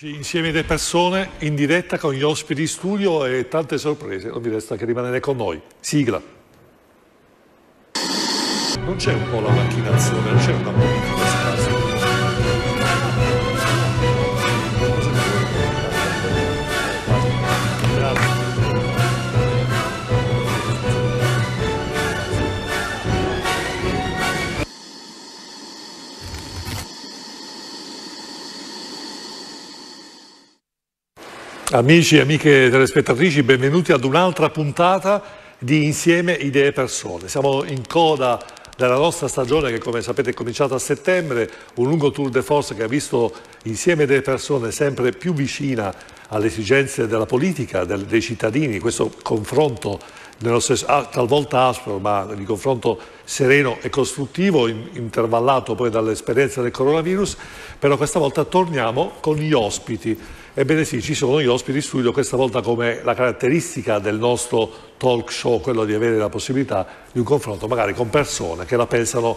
Insieme alle persone, in diretta con gli ospiti in studio e tante sorprese, non vi resta che rimanere con noi. Sigla. Non c'è un po' la macchinazione, c'è una politica Amici e amiche telespettatrici, benvenuti ad un'altra puntata di Insieme Idee Persone. Siamo in coda della nostra stagione che come sapete è cominciata a settembre, un lungo tour de force che ha visto Insieme Idee Persone sempre più vicina alle esigenze della politica, del, dei cittadini, questo confronto stesso, ah, talvolta aspro, ma di confronto sereno e costruttivo, in, intervallato poi dall'esperienza del coronavirus, però questa volta torniamo con gli ospiti Ebbene sì, ci sono gli ospiti in studio, questa volta come la caratteristica del nostro talk show, quello di avere la possibilità di un confronto magari con persone che la pensano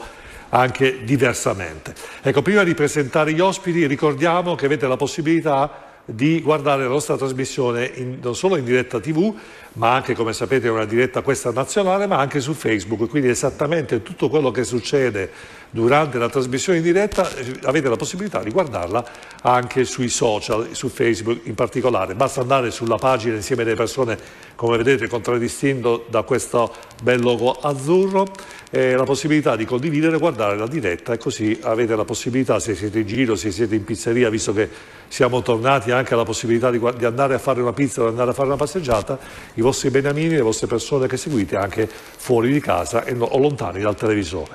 anche diversamente. Ecco, prima di presentare gli ospiti ricordiamo che avete la possibilità di guardare la nostra trasmissione in, non solo in diretta tv, ma anche come sapete è una diretta questa nazionale, ma anche su Facebook, quindi esattamente tutto quello che succede durante la trasmissione in diretta eh, avete la possibilità di guardarla anche sui social, su Facebook in particolare. Basta andare sulla pagina insieme alle persone, come vedete, contraddistinto da questo bel logo azzurro, eh, la possibilità di condividere, guardare la diretta e così avete la possibilità, se siete in giro, se siete in pizzeria, visto che siamo tornati anche alla possibilità di, di andare a fare una pizza o andare a fare una passeggiata, i vostri beniamini, le vostre persone che seguite anche fuori di casa no, o lontani dal televisore.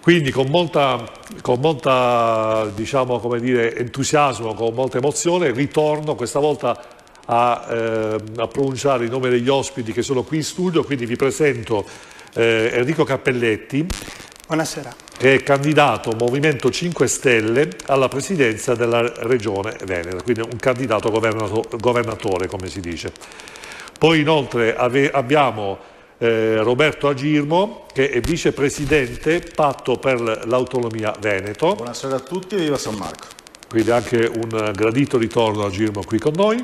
Quindi con molta, con molta diciamo, dire, entusiasmo, con molta emozione, ritorno questa volta a, eh, a, pronunciare il nome degli ospiti che sono qui in studio, quindi vi presento eh, Enrico Cappelletti. Buonasera. Che è candidato Movimento 5 Stelle alla presidenza della Regione Veneto, quindi un candidato governato, governatore, come si dice. Poi inoltre abbiamo eh, Roberto Agirmo, che è vicepresidente Patto per l'Autonomia Veneto. Buonasera a tutti e viva San Marco. Quindi anche un gradito ritorno a Agirmo qui con noi.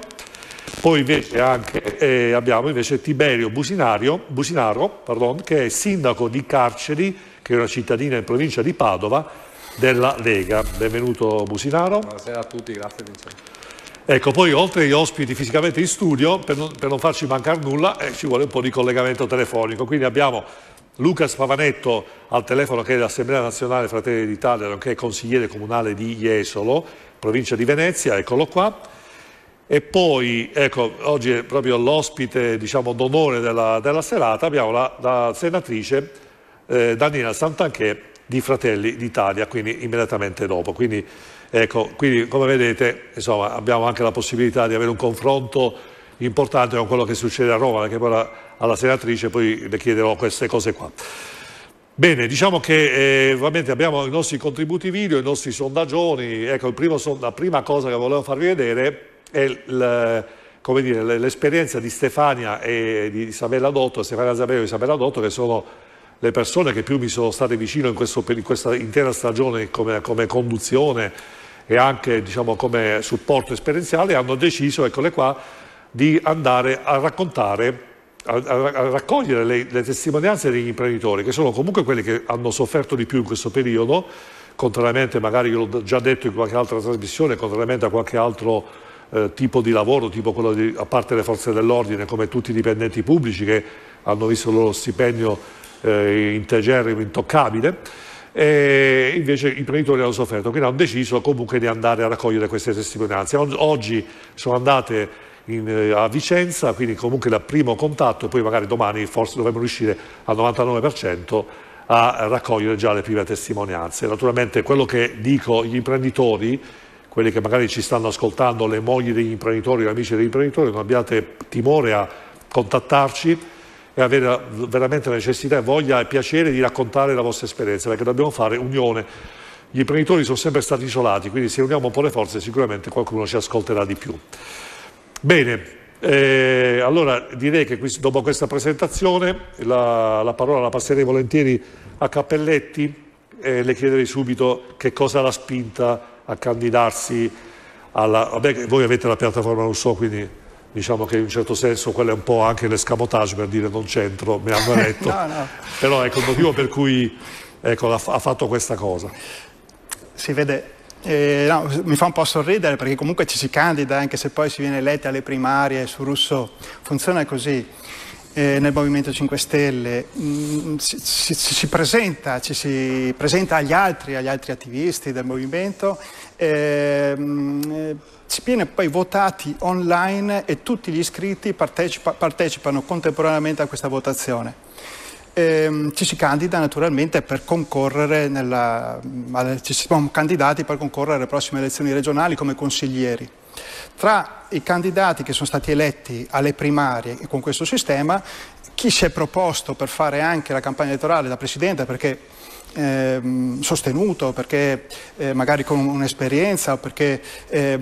Poi invece anche, eh, abbiamo invece Tiberio Businaro, pardon, che è sindaco di Carceri, che è una cittadina in provincia di Padova, della Lega. Benvenuto Businaro. Buonasera a tutti, grazie Vincenzo. Ecco, poi oltre agli ospiti fisicamente in studio, per non, per non farci mancare nulla, eh, ci vuole un po' di collegamento telefonico. Quindi abbiamo Luca Spavanetto al telefono che è dell'Assemblea Nazionale Fratelli d'Italia, nonché consigliere comunale di Jesolo, provincia di Venezia, eccolo qua. E poi, ecco, oggi è proprio l'ospite, diciamo, d'onore della, della, serata, abbiamo la, la senatrice eh, Daniela Santanchè di Fratelli d'Italia, quindi immediatamente dopo. Quindi, Ecco, quindi come vedete insomma, abbiamo anche la possibilità di avere un confronto importante con quello che succede a Roma, perché poi la, alla senatrice poi le chiederò queste cose qua. Bene, diciamo che eh, abbiamo i nostri contributi video, i nostri sondaggioni, ecco, primo, la prima cosa che volevo farvi vedere è l'esperienza di Stefania e di Isabella Dotto, Stefania Zabeo e Isabella Dotto, che sono le persone che più mi sono state vicino in, questo, in questa intera stagione come, come conduzione, e anche diciamo, come supporto esperienziale hanno deciso, eccole qua, di andare a raccontare, a, a raccogliere le, le, testimonianze degli imprenditori, che sono comunque quelli che hanno sofferto di più in questo periodo, contrariamente magari, l'ho già detto in qualche altra trasmissione, contrariamente a qualche altro eh, tipo di lavoro, tipo quello di, a parte le forze dell'ordine, come tutti i dipendenti pubblici che hanno visto il loro stipendio eh, integerrimo, intoccabile e invece i imprenditori hanno sofferto, quindi hanno deciso comunque di andare a raccogliere queste testimonianze. Oggi sono andate in, eh, a Vicenza, quindi comunque il primo contatto e poi magari domani forse dovremmo riuscire al 99% a raccogliere già le prime testimonianze. Naturalmente quello che dico agli imprenditori, quelli che magari ci stanno ascoltando, le mogli degli imprenditori, gli amici degli imprenditori, non abbiate timore a contattarci, e avere veramente la necessità, voglia e piacere di raccontare la vostra esperienza, perché dobbiamo fare unione. Gli imprenditori sono sempre stati isolati, quindi se uniamo un po' le forze sicuramente qualcuno ci ascolterà di più. Bene, eh, allora direi che dopo questa presentazione la, la, parola la passerei volentieri a Cappelletti e le chiederei subito che cosa l'ha spinta a candidarsi alla... Vabbè, voi avete la piattaforma Rousseau, quindi diciamo che in un certo senso quello è un po' anche l'escamotage per dire non c'entro, mi hanno eletto. no, no. Però ecco il motivo per cui ecco, ha fatto questa cosa. Si vede eh, no, mi fa un po' sorridere perché comunque ci si candida anche se poi si viene eletti alle primarie su Rousseau. Funziona così. Eh, nel Movimento 5 Stelle mm, si, si, si, presenta, ci si presenta agli altri, agli altri attivisti del movimento, eh, viene poi votati online e tutti gli iscritti partecipa, partecipano contemporaneamente a questa votazione. Eh, ci si candida naturalmente per concorrere, nella, ci siamo candidati per concorrere alle prossime elezioni regionali come consiglieri. Tra i candidati che sono stati eletti alle primarie con questo sistema, chi si è proposto per fare anche la campagna elettorale da presidente perché eh, sostenuto, perché eh, magari con un'esperienza, perché eh,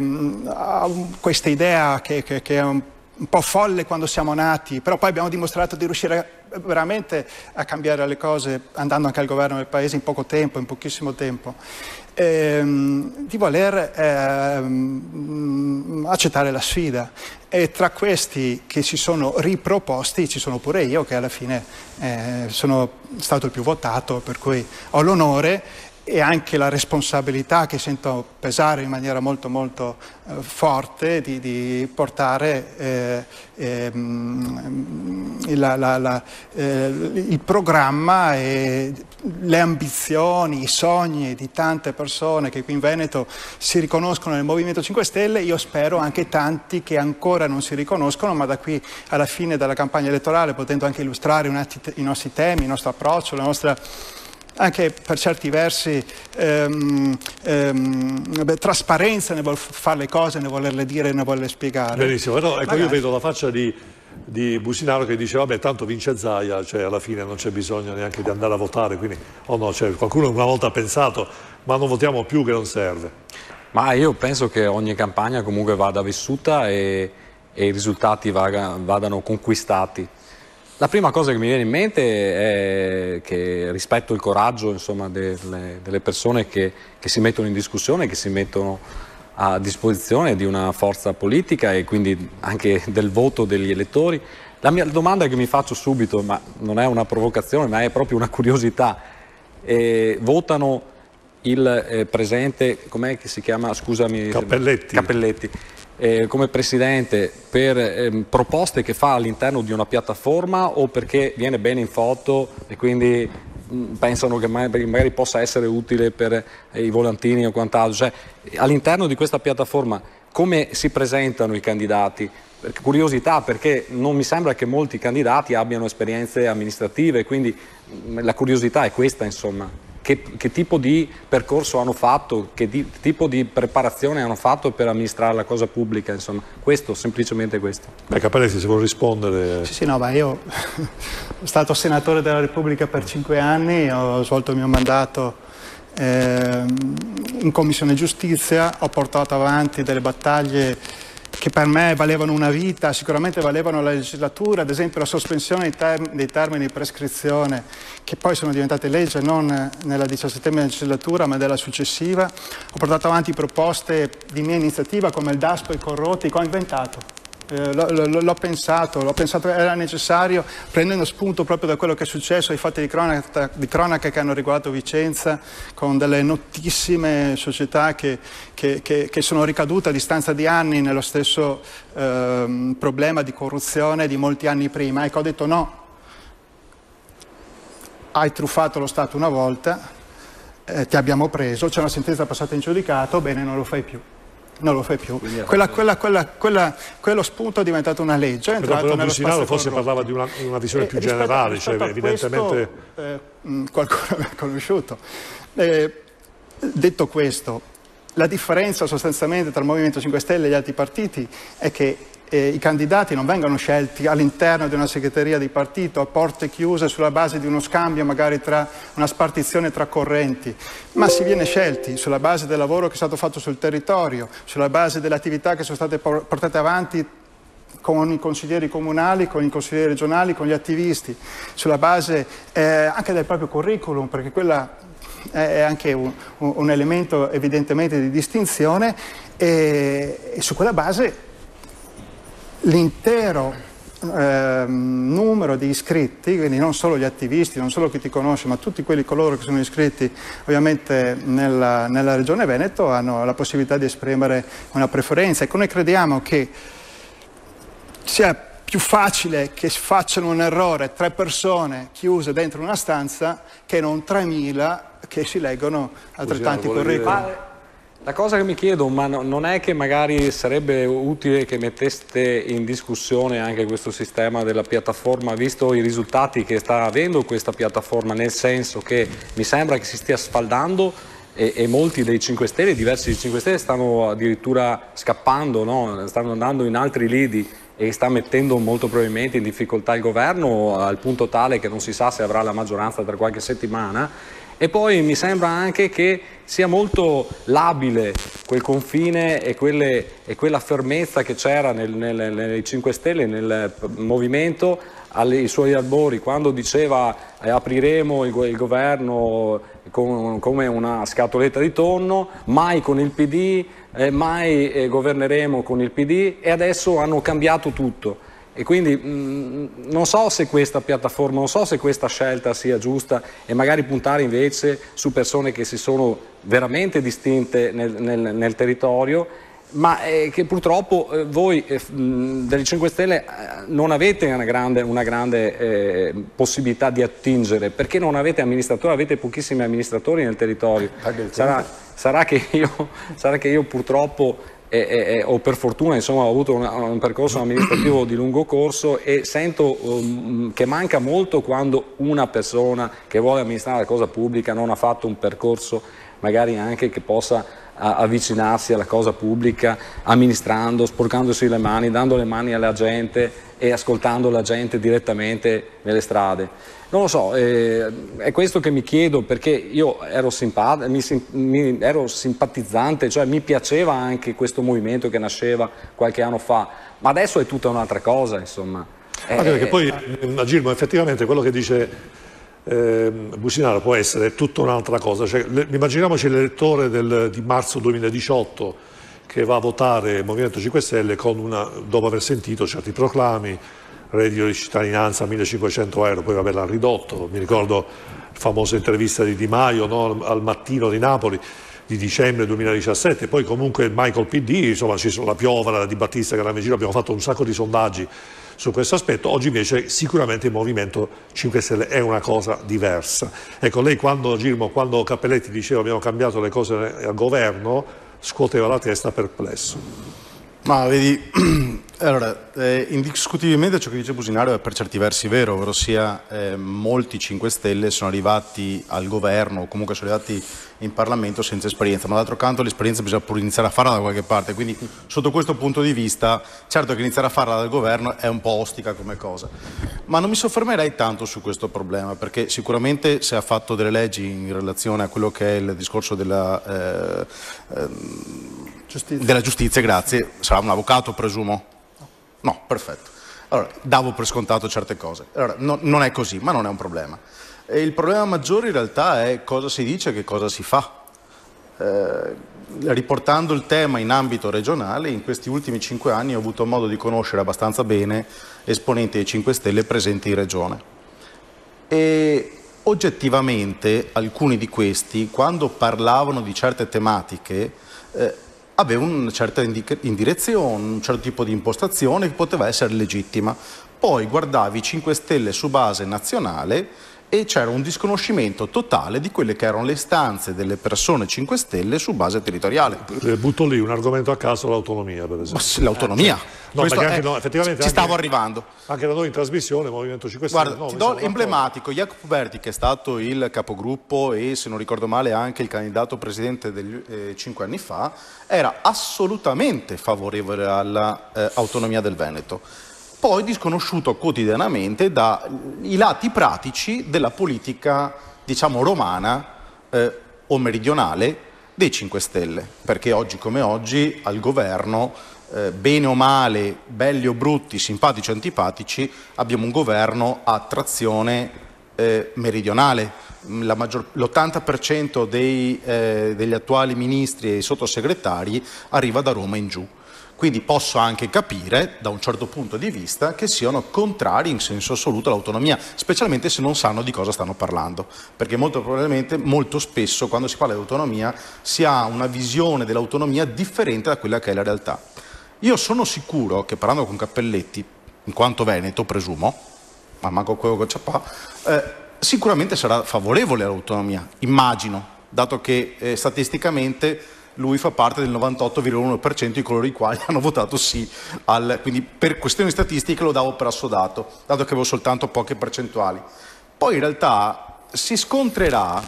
ha questa idea che, che, che è un un po' folle quando siamo nati, però poi abbiamo dimostrato di riuscire veramente a cambiare le cose andando anche al governo del paese in poco tempo, in pochissimo tempo, ehm, di voler ehm, accettare la sfida. E tra questi che si sono riproposti ci sono pure io che alla fine eh, sono stato il più votato, per cui ho l'onore e anche la responsabilità che sento pesare in maniera molto molto eh, forte di, di portare eh, eh, la, la, la, eh, il programma e le ambizioni, i sogni di tante persone che qui in Veneto si riconoscono nel Movimento 5 Stelle, io spero anche tanti che ancora non si riconoscono, ma da qui alla fine della campagna elettorale, potendo anche illustrare i nostri temi, il nostro approccio, la nostra anche per certi versi ehm, ehm, beh, trasparenza nel voler fare le cose, nel volerle dire, nel volerle spiegare. Benissimo, però ecco, Magari. io vedo la faccia di, di Businaro che dice vabbè tanto vince Zaia, cioè alla fine non c'è bisogno neanche di andare a votare, quindi oh no, cioè, qualcuno una volta ha pensato ma non votiamo più che non serve. Ma io penso che ogni campagna comunque vada vissuta e, e i risultati vaga, vadano conquistati. La prima cosa che mi viene in mente è che rispetto il coraggio insomma, delle, delle, persone che, che, si mettono in discussione, che si mettono a disposizione di una forza politica e quindi anche del voto degli elettori. La mia domanda che mi faccio subito, ma non è una provocazione, ma è proprio una curiosità, eh, votano il eh, presente, com'è che si chiama? Scusami. Cappelletti. Cappelletti eh, come Presidente per eh, proposte che fa all'interno di una piattaforma o perché viene bene in foto e quindi mm, pensano che magari, possa essere utile per eh, i volantini o quant'altro. Cioè, all'interno di questa piattaforma come si presentano i candidati? Curiosità perché non mi sembra che molti candidati abbiano esperienze amministrative, quindi mm, la curiosità è questa insomma che, che, tipo di percorso hanno fatto, che di, tipo di preparazione hanno fatto per amministrare la cosa pubblica, insomma, questo, semplicemente questo. Beh, Capelletti, se vuole rispondere... Sì, sì, no, ma io sono stato senatore della Repubblica per cinque anni, ho svolto il mio mandato eh, in Commissione Giustizia, ho portato avanti delle battaglie che per me valevano una vita, sicuramente valevano la legislatura, ad esempio la sospensione dei, term dei termini di prescrizione, che poi sono diventate legge non nella diciassettesima legislatura ma nella successiva. Ho portato avanti proposte di mia iniziativa come il DASPO e i corrotti che ho inventato eh, l'ho pensato, l'ho pensato era necessario, prendendo spunto proprio da quello che è successo, ai fatti di cronaca, di cronaca che hanno riguardato Vicenza, con delle notissime società che, che, che, che sono ricadute a distanza di anni nello stesso eh, problema di corruzione di molti anni prima. Ecco, ho detto no, hai truffato lo Stato una volta, eh, ti abbiamo preso, c'è una sentenza passata in giudicato, bene, non lo fai più non lo fai più. Quella, quella, quella, quello spunto è diventato una legge. È entrato nello spazio forse parlava di una, una visione eh, più rispetto, generale, rispetto cioè evidentemente... Questo, eh, qualcuno mi ha conosciuto. Eh, detto questo, la differenza sostanzialmente tra il Movimento 5 Stelle e gli altri partiti è che eh, i candidati non vengono scelti all'interno di una segreteria di partito a porte chiuse sulla base di uno scambio magari tra una spartizione tra correnti, ma si viene scelti sulla base del lavoro che è stato fatto sul territorio, sulla base delle attività che sono state portate avanti con i consiglieri comunali, con i consiglieri regionali, con gli attivisti, sulla base eh, anche del proprio curriculum, perché quella è anche un, un elemento evidentemente di distinzione e, e su quella base l'intero eh, numero di iscritti, quindi non solo gli attivisti, non solo chi ti conosce, ma tutti quelli coloro che sono iscritti ovviamente nella, nella Regione Veneto hanno la possibilità di esprimere una preferenza. Ecco, noi crediamo che sia più facile che facciano un errore tre persone chiuse dentro una stanza che non 3.000 che si leggono altrettanti curriculum. La cosa che mi chiedo, ma no, non è che magari sarebbe utile che metteste in discussione anche questo sistema della piattaforma, visto i risultati che sta avendo questa piattaforma, nel senso che mi sembra che si stia sfaldando e, e molti dei 5 Stelle, diversi dei 5 Stelle stanno addirittura scappando, no? stanno andando in altri lidi e sta mettendo molto probabilmente in difficoltà il governo al punto tale che non si sa se avrà la maggioranza tra qualche settimana e poi mi sembra anche che sia molto labile quel confine e, quelle, e quella fermezza che c'era nel, nel, nei 5 Stelle, nel movimento, ai suoi albori, quando diceva eh, apriremo il, il governo con, come una scatoletta di tonno, mai con il PD, eh, mai eh, governeremo con il PD e adesso hanno cambiato tutto. E quindi mh, mm, non so se questa piattaforma, non so se questa scelta sia giusta e magari puntare invece su persone che si sono veramente distinte nel, nel, nel territorio ma eh, che purtroppo eh, voi eh, delle 5 Stelle eh, non avete una grande, una grande eh, possibilità di attingere perché non avete amministratori, avete pochissimi amministratori nel territorio. Sarà, sarà, che io, sarà che io purtroppo e, e, o per fortuna insomma, ho avuto una, un percorso amministrativo di lungo corso e sento um, che manca molto quando una persona che vuole amministrare la cosa pubblica non ha fatto un percorso magari anche che possa avvicinarsi alla cosa pubblica amministrando, sporcandosi le mani, dando le mani alla gente e ascoltando la gente direttamente nelle strade. Non lo so, eh, è questo che mi chiedo perché io ero, simpat mi, mi, ero, simpatizzante, cioè mi piaceva anche questo movimento che nasceva qualche anno fa, ma adesso è tutta un'altra cosa, insomma. Anche perché poi, Girmo, effettivamente quello che dice eh, Bucinaro può essere tutta un'altra cosa. Cioè, le, immaginiamoci l'elettore di marzo 2018 che va a votare il Movimento 5 Stelle una, dopo aver sentito certi proclami, reddito di cittadinanza 1500 euro, poi vabbè l'ha ridotto, mi ricordo la famosa intervista di Di Maio no, al mattino di Napoli di dicembre 2017, poi comunque Michael PD, insomma ci sono la Piovra, la Di Battista che era in giro, abbiamo fatto un sacco di sondaggi su questo aspetto, oggi invece sicuramente il Movimento 5 Stelle è una cosa diversa. Ecco, lei quando, Girmo, quando Cappelletti diceva abbiamo cambiato le cose al governo, scuoteva la testa perplesso. Ma vedi, allora, eh, indiscutibilmente ciò che dice Businario è per certi versi vero, ovvero sia eh, molti 5 Stelle sono arrivati al governo o comunque sono arrivati in Parlamento senza esperienza, ma d'altro canto l'esperienza bisogna pure iniziare a farla da qualche parte, quindi sotto questo punto di vista certo che iniziare a farla dal governo è un po' ostica come cosa, ma non mi soffermerei tanto su questo problema, perché sicuramente se ha fatto delle leggi in relazione a quello che è il discorso della... Eh, ehm, Giustizia. Della giustizia, grazie. Sarà un avvocato, presumo? No, perfetto. Allora, davo per scontato certe cose. Allora, no, non è così, ma non è un problema. E il problema maggiore in realtà è cosa si dice e che cosa si fa. Eh, riportando il tema in ambito regionale, in questi ultimi cinque anni ho avuto modo di conoscere abbastanza bene esponenti dei 5 Stelle presenti in regione. E oggettivamente alcuni di questi, quando parlavano di certe tematiche, eh, aveva una certa indirezione, un certo tipo di impostazione che poteva essere legittima. Poi guardavi 5 Stelle su base nazionale e c'era un disconoscimento totale di quelle che erano le istanze delle persone 5 Stelle su base territoriale. Eh, butto lì un argomento a caso, l'autonomia per esempio. L'autonomia? Eh, no, è, no, effettivamente ci stavo arrivando. Anche da noi in trasmissione, Movimento 5 Stelle. Guarda, no, ti do emblematico, Jacopo Berti che è stato il capogruppo e se non ricordo male anche il candidato presidente degli, eh, cinque anni fa, era assolutamente favorevole all'autonomia eh, del Veneto poi disconosciuto quotidianamente dai lati pratici della politica, diciamo, romana eh, o meridionale dei 5 Stelle, perché oggi come oggi al governo, eh, bene o male, belli o brutti, simpatici o antipatici, abbiamo un governo a trazione eh, meridionale, l'80% dei, eh, degli attuali ministri e sottosegretari arriva da Roma in giù. Quindi posso anche capire, da un certo punto di vista, che siano contrari in senso assoluto all'autonomia, specialmente se non sanno di cosa stanno parlando. Perché molto probabilmente, molto spesso, quando si parla di autonomia, si ha una visione dell'autonomia differente da quella che è la realtà. Io sono sicuro che parlando con Cappelletti, in quanto Veneto, presumo, ma manco quello che c'è qua, eh, sicuramente sarà favorevole all'autonomia, immagino, dato che eh, statisticamente lui fa parte del 98,1% di coloro i quali hanno votato sì, al, quindi per questioni statistiche lo davo per assodato, dato che avevo soltanto poche percentuali. Poi in realtà si scontrerà,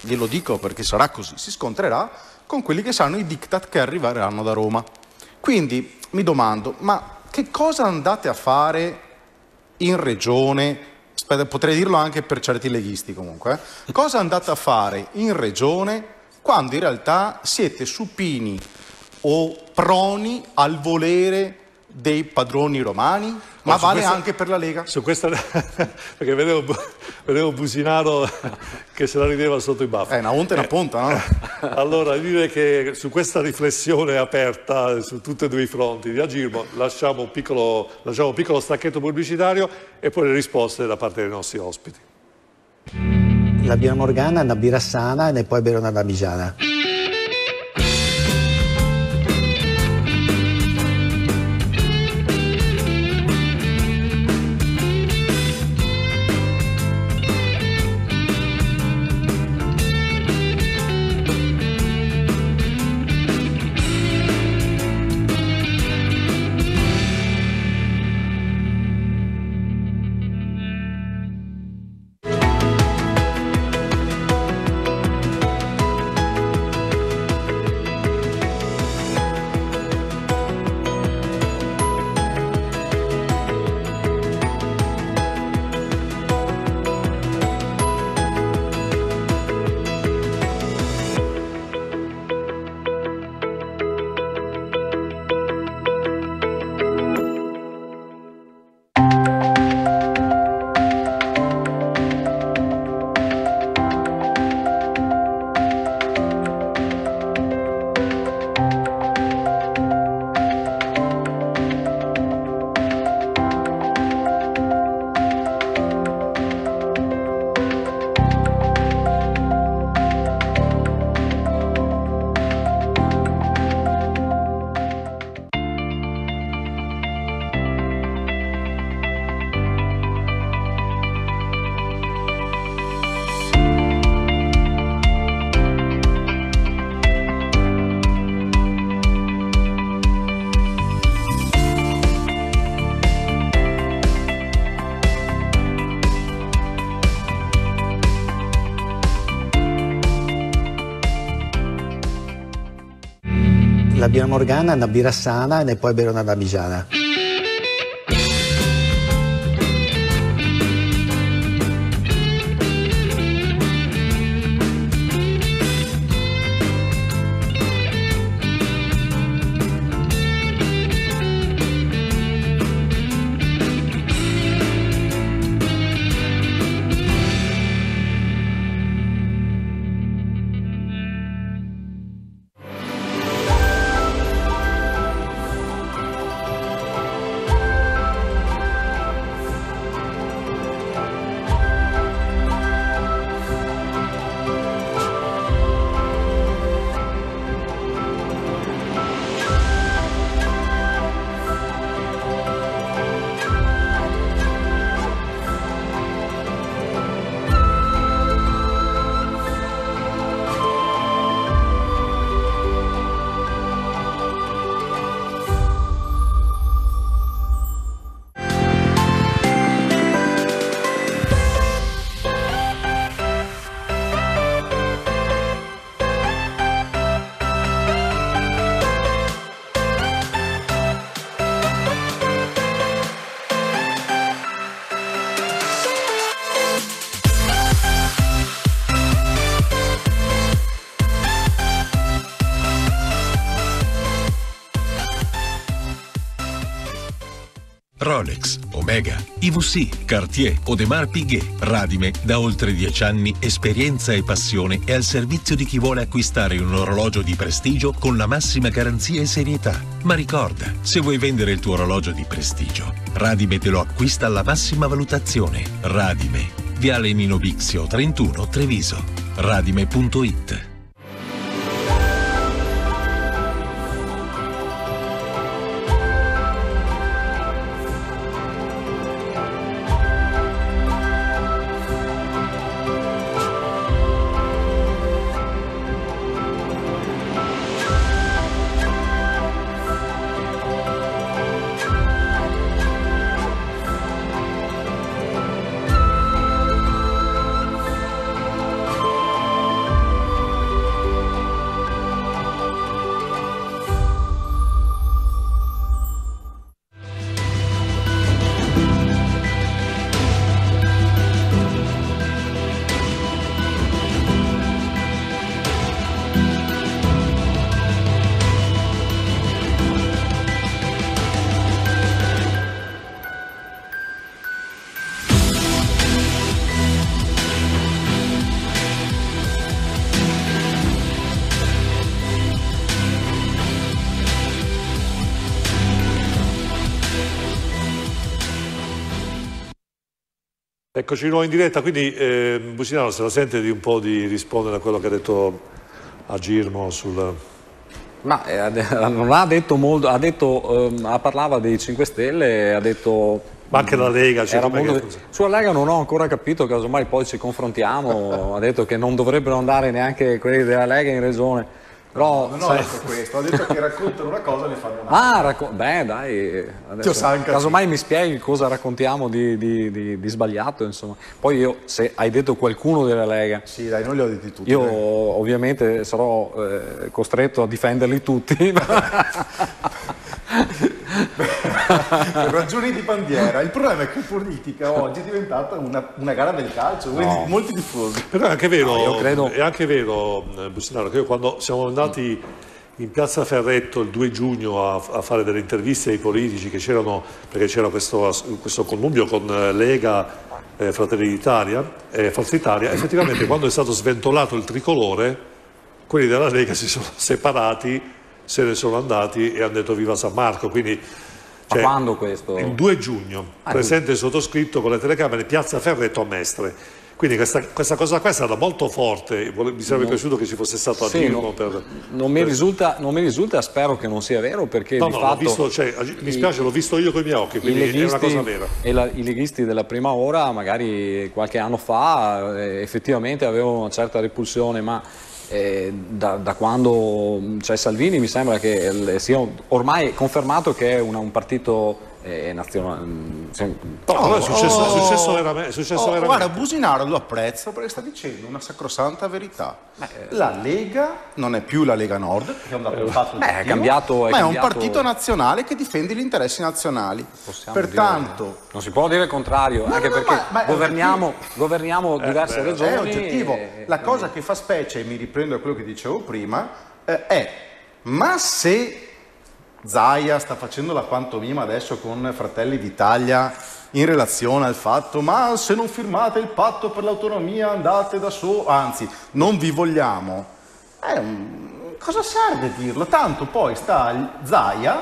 glielo dico perché sarà così, si scontrerà con quelli che saranno i diktat che arriveranno da Roma. Quindi mi domando, ma che cosa andate a fare in regione? Aspetta, potrei dirlo anche per certi leghisti comunque. Eh? Cosa andate a fare in regione quando in realtà siete supini o proni al volere dei padroni romani, ma no, vale questa, anche per la Lega. Su questa, perché vedevo, vedevo Businaro che se la rideva sotto i baffi. È una onta e una ponta, no? allora, direi che su questa riflessione aperta su tutti e due i fronti di Agirmo lasciamo un piccolo, lasciamo un piccolo stacchetto pubblicitario e poi le risposte da parte dei nostri ospiti la birra morgana, una birra sana e poi bere una damigiana. Morgana, una birra sana e poi bere una damigiana. Rolex, Omega, IVC, Cartier, Audemars Piguet, Radime, da oltre dieci anni esperienza e passione è al servizio di chi vuole acquistare un orologio di prestigio con la massima garanzia e serietà. Ma ricorda, se vuoi vendere il tuo orologio di prestigio, Radime te lo acquista alla massima valutazione. Radime, Viale Nino Bixio 31 Treviso. Radime.it Eccoci di nuovo in diretta, quindi eh, Businano se la sente di un po' di rispondere a quello che ha detto a Girmo sul... Ma eh, non ha detto molto, ha detto, eh, parlava dei 5 Stelle, ha detto... Ma anche la Lega, cioè molto... che... Sulla Lega non ho ancora capito, casomai poi ci confrontiamo, ha detto che non dovrebbero andare neanche quelli della Lega in regione. Però, non ho sai... detto questo, ho detto che raccontano una cosa e ne fanno un'altra. Ah, racco... beh dai, adesso, casomai mi spieghi cosa raccontiamo di, di, di, di, sbagliato, insomma. Poi io, se hai detto qualcuno della Lega... Sì, dai, non li ho detti tutti. Io dai. ovviamente sarò eh, costretto a difenderli tutti. per ragioni di bandiera. Il problema è che politica oggi è diventata una, una gara del calcio, no. molti tifosi. Però è anche vero, no, credo... è anche vero eh, Bustinaro, che io quando siamo andati in piazza Ferretto il 2 giugno a, a fare delle interviste ai politici che c'erano, perché c'era questo, questo connubio con eh, Lega, eh, Fratelli d'Italia e Forza Italia, effettivamente quando è stato sventolato il tricolore, quelli della Lega si sono separati se ne sono andati e hanno detto viva San Marco. Quindi, cioè, Ma quando questo? Il 2 giugno, ah, presente il sottoscritto con le telecamere, Piazza Ferretto a Mestre. Quindi questa, questa, cosa qua è stata molto forte, mi sarebbe no. piaciuto che ci fosse stato a sì, Dirmo. No, per, non, mi risulta, non, mi risulta, spero che non sia vero perché no, di fatto... Visto, cioè, mi spiace, l'ho visto io con i miei occhi, quindi leghisti, è una cosa vera. E la, i leghisti della prima ora, magari qualche anno fa, eh, effettivamente avevano una certa repulsione, ma eh, da, da, quando c'è Salvini mi sembra che sia ormai confermato che è una, un partito eh, nazionale. Mm, no, no, è successo, oh, è successo veramente. È successo oh, veramente. Guarda, Businaro lo apprezzo perché sta dicendo una sacrosanta verità. Beh, la Lega non è più la Lega Nord, che è Beh, è cambiato, è ma cambiato... è un partito nazionale che difende gli interessi nazionali. Possiamo Pertanto, dire, non si può dire il contrario, no, anche no, perché ma, ma governiamo, governiamo eh, diverse beh, regioni. È oggettivo. E... La cosa che fa specie, e mi riprendo a quello che dicevo prima, eh, è ma se Zaia sta facendo la pantomima adesso con Fratelli d'Italia in relazione al fatto ma se non firmate il patto per l'autonomia andate da solo, anzi non vi vogliamo. Un... Cosa serve dirlo? Tanto poi sta Zaia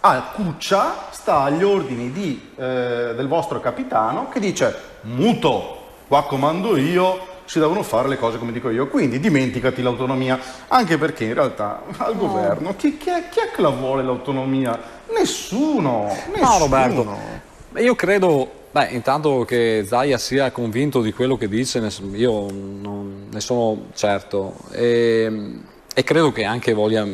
a Cuccia, sta agli ordini di, eh, del vostro capitano che dice muto, qua comando io, si devono fare le cose come dico io. Quindi dimenticati l'autonomia, anche perché in realtà al no. governo chi, chi, è, chi, è, che la vuole l'autonomia? Nessuno, nessuno. No Roberto, io credo Beh, intanto che Zaia sia convinto di quello che dice, io non ne sono certo e, e, credo che anche voglia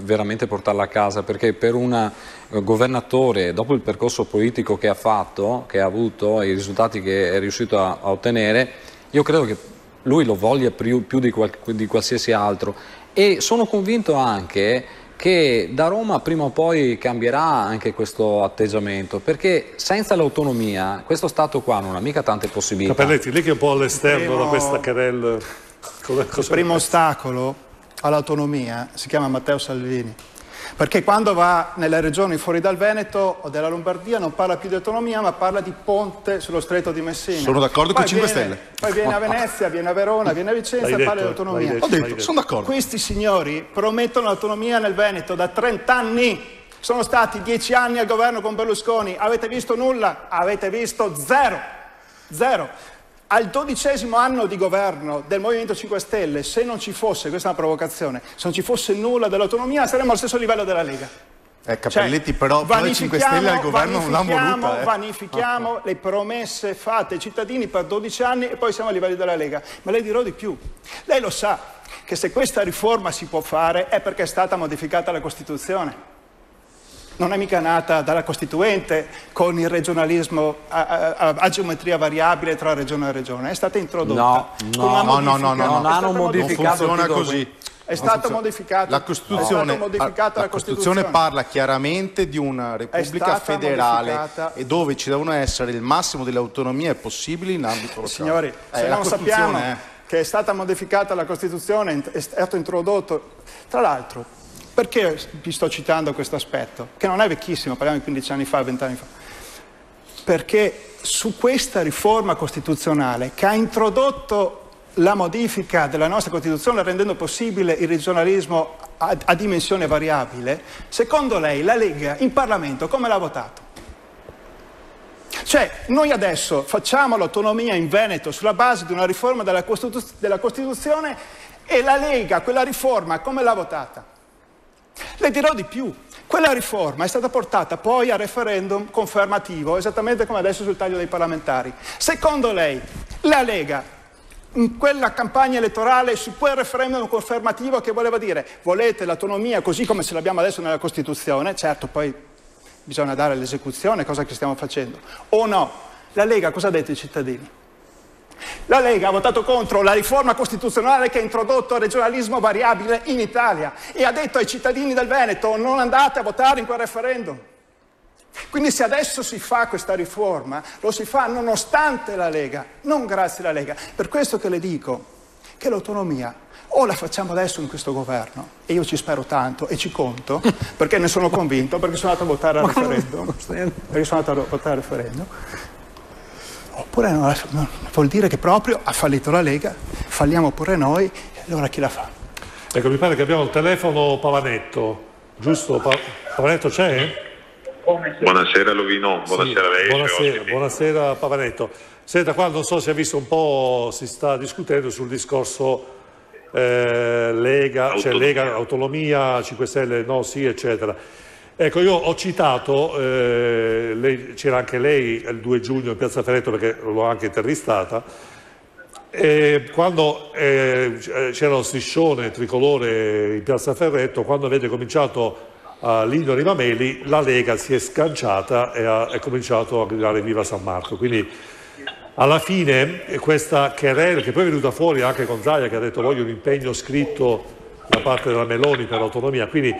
veramente portarla a casa perché per un governatore, dopo il percorso politico che ha fatto, che ha avuto, i risultati che è riuscito a, a ottenere, io credo che lui lo voglia più, più di, qual, di qualsiasi altro e sono convinto anche che da Roma prima o poi cambierà anche questo atteggiamento, perché senza l'autonomia questo Stato qua non ha mica tante possibilità. Capelletti, lei che è un po' all'esterno primo... da questa querel... Il primo ostacolo all'autonomia si chiama Matteo Salvini. Perché quando va nelle regioni fuori dal Veneto o della Lombardia non parla più di autonomia, ma parla di ponte sullo stretto di Messina. Sono d'accordo Poi con 5 viene- Stelle. Poi viene a Venezia, viene a Verona, viene a Vicenza e parla di autonomia. Ho detto. sono d'accordo. Questi signori promettono l'autonomia nel Veneto da 30 anni. Sono stati 10 anni al governo con Berlusconi. Avete visto nulla? Avete visto zero. Zero. Al dodicesimo anno di governo del Movimento 5 Stelle, se non ci fosse, questa è una provocazione, se non ci fosse nulla dell'autonomia saremmo allo stesso livello della Lega. Eh, Cappelletti, però, però i 5 Stelle al governo non l'hanno voluta. eh. Vanifichiamo le promesse fatte ai cittadini per 12 anni e poi siamo a livelli della Lega. Ma le dirò di più. Lei lo sa che se questa riforma si può fare è perché è stata modificata la Costituzione. Non è mica nata dalla Costituente con il regionalismo a, a- a- geometria variabile tra regione e regione, è stata introdotta. No, no, no, no, no, no. è Non stata hanno Non modificato funziona il titolo così. È stato modificato. La è Costituzione, stato modificato la Costituzione parla chiaramente di una repubblica stata federale modificata. e dove ci devono essere il massimo delle autonomie possibili in ambito locale. Signori, Eh, se non sappiamo Costituzione, eh. che è stata modificata la Costituzione, è stato introdotto, tra l'altro, perché vi sto citando questo aspetto? Che non è vecchissimo, parliamo di 15 anni fa, 20 anni fa. Perché su questa riforma costituzionale che ha introdotto la modifica della nostra Costituzione rendendo possibile il regionalismo a, a dimensione variabile, secondo lei la Lega in Parlamento come l'ha votato? Cioè, noi adesso facciamo l'autonomia in Veneto sulla base di una riforma della, Costitu- della Costituzione e la Lega, quella riforma, come l'ha votata? Le dirò di più, quella riforma è stata portata poi a referendum confermativo, esattamente come adesso sul taglio dei parlamentari. Secondo lei, la Lega, in quella campagna elettorale, su quel referendum confermativo che voleva dire volete l'autonomia così come ce l'abbiamo adesso nella Costituzione, certo poi bisogna dare l'esecuzione, cosa che stiamo facendo, o no? La Lega cosa ha detto ai cittadini? La Lega ha votato contro la riforma costituzionale che ha introdotto il regionalismo variabile in Italia e ha detto ai cittadini del Veneto non andate a votare in quel referendum. Quindi se adesso si fa questa riforma, lo si fa nonostante la Lega, non grazie alla Lega. Per questo che le dico che l'autonomia o la facciamo adesso in questo governo, e io ci spero tanto e ci conto, perché ne sono convinto, perché sono andato a votare al referendum, perché sono andato a votare al referendum, oppure no, vuol dire che proprio ha fallito la Lega, falliamo pure noi, e allora chi la fa? Ecco, mi pare che abbiamo al telefono Pavanetto, giusto? Pa- Pavanetto c'è? Buonasera Lovino, buonasera a lei. suoi buonasera, buonasera Pavanetto. Senta, qua non so se ha visto un po', si sta discutendo sul discorso eh, Lega, cioè Autonomia. Lega, autonomia, 5 Stelle, no, sì, eccetera. Ecco, io ho citato, eh, c'era anche lei il 2 giugno in Piazza Ferretto perché l'ho anche intervistata, e quando eh, c'era lo striscione tricolore in Piazza Ferretto, quando avete cominciato a Lino Rivameli, la Lega si è sganciata e ha cominciato a gridare Viva San Marco. Quindi alla fine eh, questa querela, che poi è venuta fuori anche con Zaia che ha detto voglio un impegno scritto da parte della Meloni per l'autonomia, quindi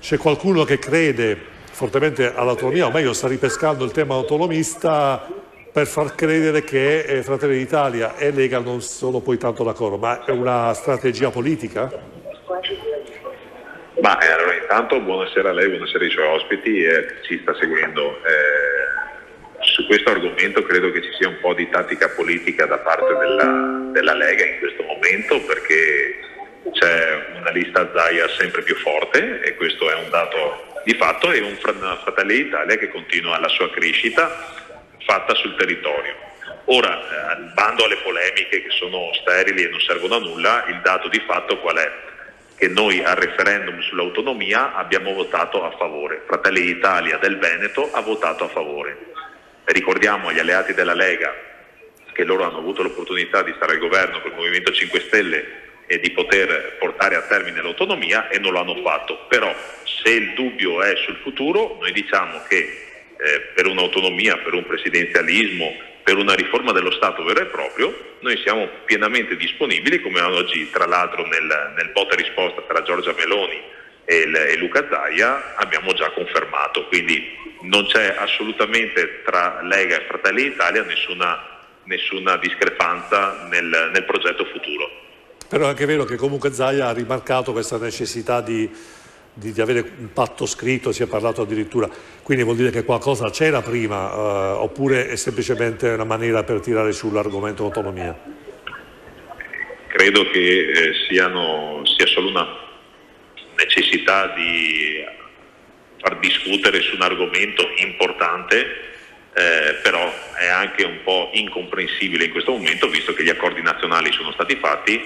c'è qualcuno che crede fortemente all'autonomia, o meglio sta ripescando il tema autonomista per far credere che eh, Fratelli d'Italia e Lega non sono poi tanto d'accordo, ma è una strategia politica? Ma eh, allora intanto buonasera a lei, buonasera ai suoi ospiti e chi ci sta seguendo. Eh, su questo argomento credo che ci sia un po' di tattica politica da parte della, della Lega in questo momento perché c'è una lista Zaia sempre più forte e questo è un dato di fatto e un Fra- Fratelli d'Italia che continua la sua crescita fatta sul territorio. Ora, eh, bando alle polemiche che sono sterili e non servono a nulla, il dato di fatto qual è? Che noi al referendum sull'autonomia abbiamo votato a favore. Fratelli d'Italia del Veneto ha votato a favore. Ricordiamo agli alleati della Lega che loro hanno avuto l'opportunità di stare al governo col Movimento 5 Stelle di poter portare a termine l'autonomia e non l'hanno fatto. Però se il dubbio è sul futuro, noi diciamo che eh, per un'autonomia, per un presidenzialismo, per una riforma dello Stato vero e proprio, noi siamo pienamente disponibili, come oggi tra l'altro nel, nel botta e risposta tra Giorgia Meloni e, il- e Luca Zaia abbiamo già confermato. Quindi non c'è assolutamente tra Lega e Fratelli d'Italia nessuna, nessuna discrepanza nel, nel progetto futuro. Però è anche vero che comunque Zaia ha rimarcato questa necessità di di, di, avere un patto scritto, si è parlato addirittura, quindi vuol dire che qualcosa c'era prima eh, oppure è semplicemente una maniera per tirare sull'argomento autonomia? Credo che eh, siano, sia solo una necessità di far discutere su un argomento importante eh, però è anche un po' incomprensibile in questo momento visto che gli accordi nazionali sono stati fatti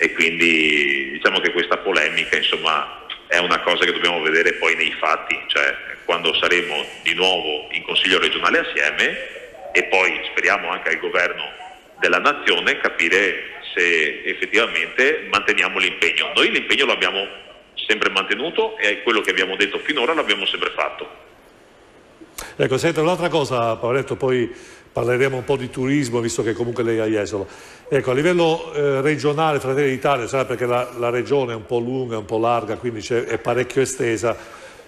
e quindi diciamo che questa polemica insomma, è una cosa che dobbiamo vedere poi nei fatti, cioè quando saremo di nuovo in Consiglio regionale assieme e poi speriamo anche al governo della nazione capire se effettivamente manteniamo l'impegno. Noi l'impegno lo abbiamo sempre mantenuto e quello che abbiamo detto finora l'abbiamo sempre fatto. Ecco, senta un'altra cosa, Paoletto, poi parleremo un po' di turismo, visto che comunque lei è a Jesolo. Ecco, a livello eh, regionale, Fratelli d'Italia, sa perché la, la, regione è un po' lunga, un po' larga, quindi è parecchio estesa,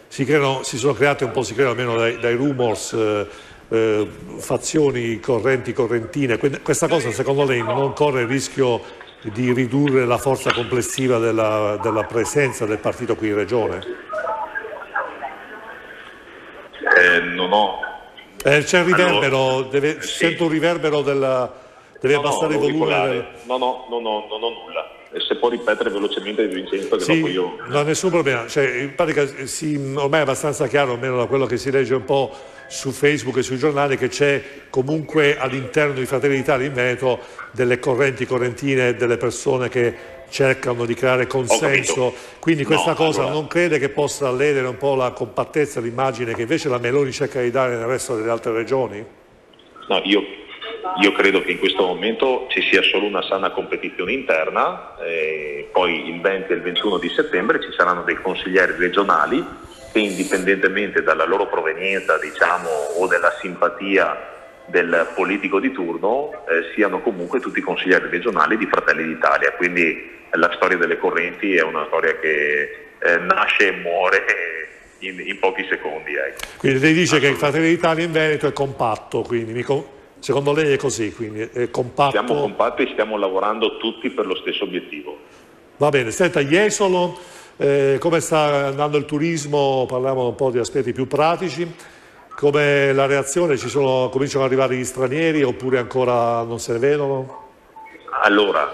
si, creano, si, sono create un po', si creano almeno dai, dai rumors, eh, eh, fazioni, correnti, correntine. Questa cosa secondo lei non corre il rischio di ridurre la forza complessiva della, della presenza del partito qui in regione? Eh, non ho... Eh, c'è il riverbero, allora, deve, sì. sento un riverbero della... deve no, abbassare no, il volume. No, no, no, no, non ho nulla. E se può ripetere velocemente Vincenzo che sì, dopo io... No, nessun problema. Cioè, in pratica sì, ormai è abbastanza chiaro, almeno da quello che si legge un po' su Facebook e sui giornali, che c'è comunque all'interno di Fratelli d'Italia in Veneto delle correnti correntine, delle persone che cercano di creare consenso, quindi questa no, cosa allora... non crede che possa ledere un po' la compattezza, l'immagine che invece la Meloni cerca di dare nel resto delle altre regioni? No, io, io credo che in questo momento ci sia solo una sana competizione interna, poi il 20 e il 21 di settembre ci saranno dei consiglieri regionali che indipendentemente dalla loro provenienza diciamo, o della simpatia del politico di turno eh, siano comunque tutti consiglieri regionali di Fratelli d'Italia. Quindi la storia delle correnti è una storia che eh, nasce e muore in, in pochi secondi. Ecco. Quindi lei dice che il Fratelli d'Italia in Veneto è compatto, quindi secondo lei è così? Quindi è compatto... Siamo compatti e stiamo lavorando tutti per lo stesso obiettivo. Va bene, senta Jesolo, eh, come sta andando il turismo? Parliamo un po' di aspetti più pratici. Come la reazione? Ci sono, cominciano ad arrivare gli stranieri oppure ancora non se ne vedono? Allora,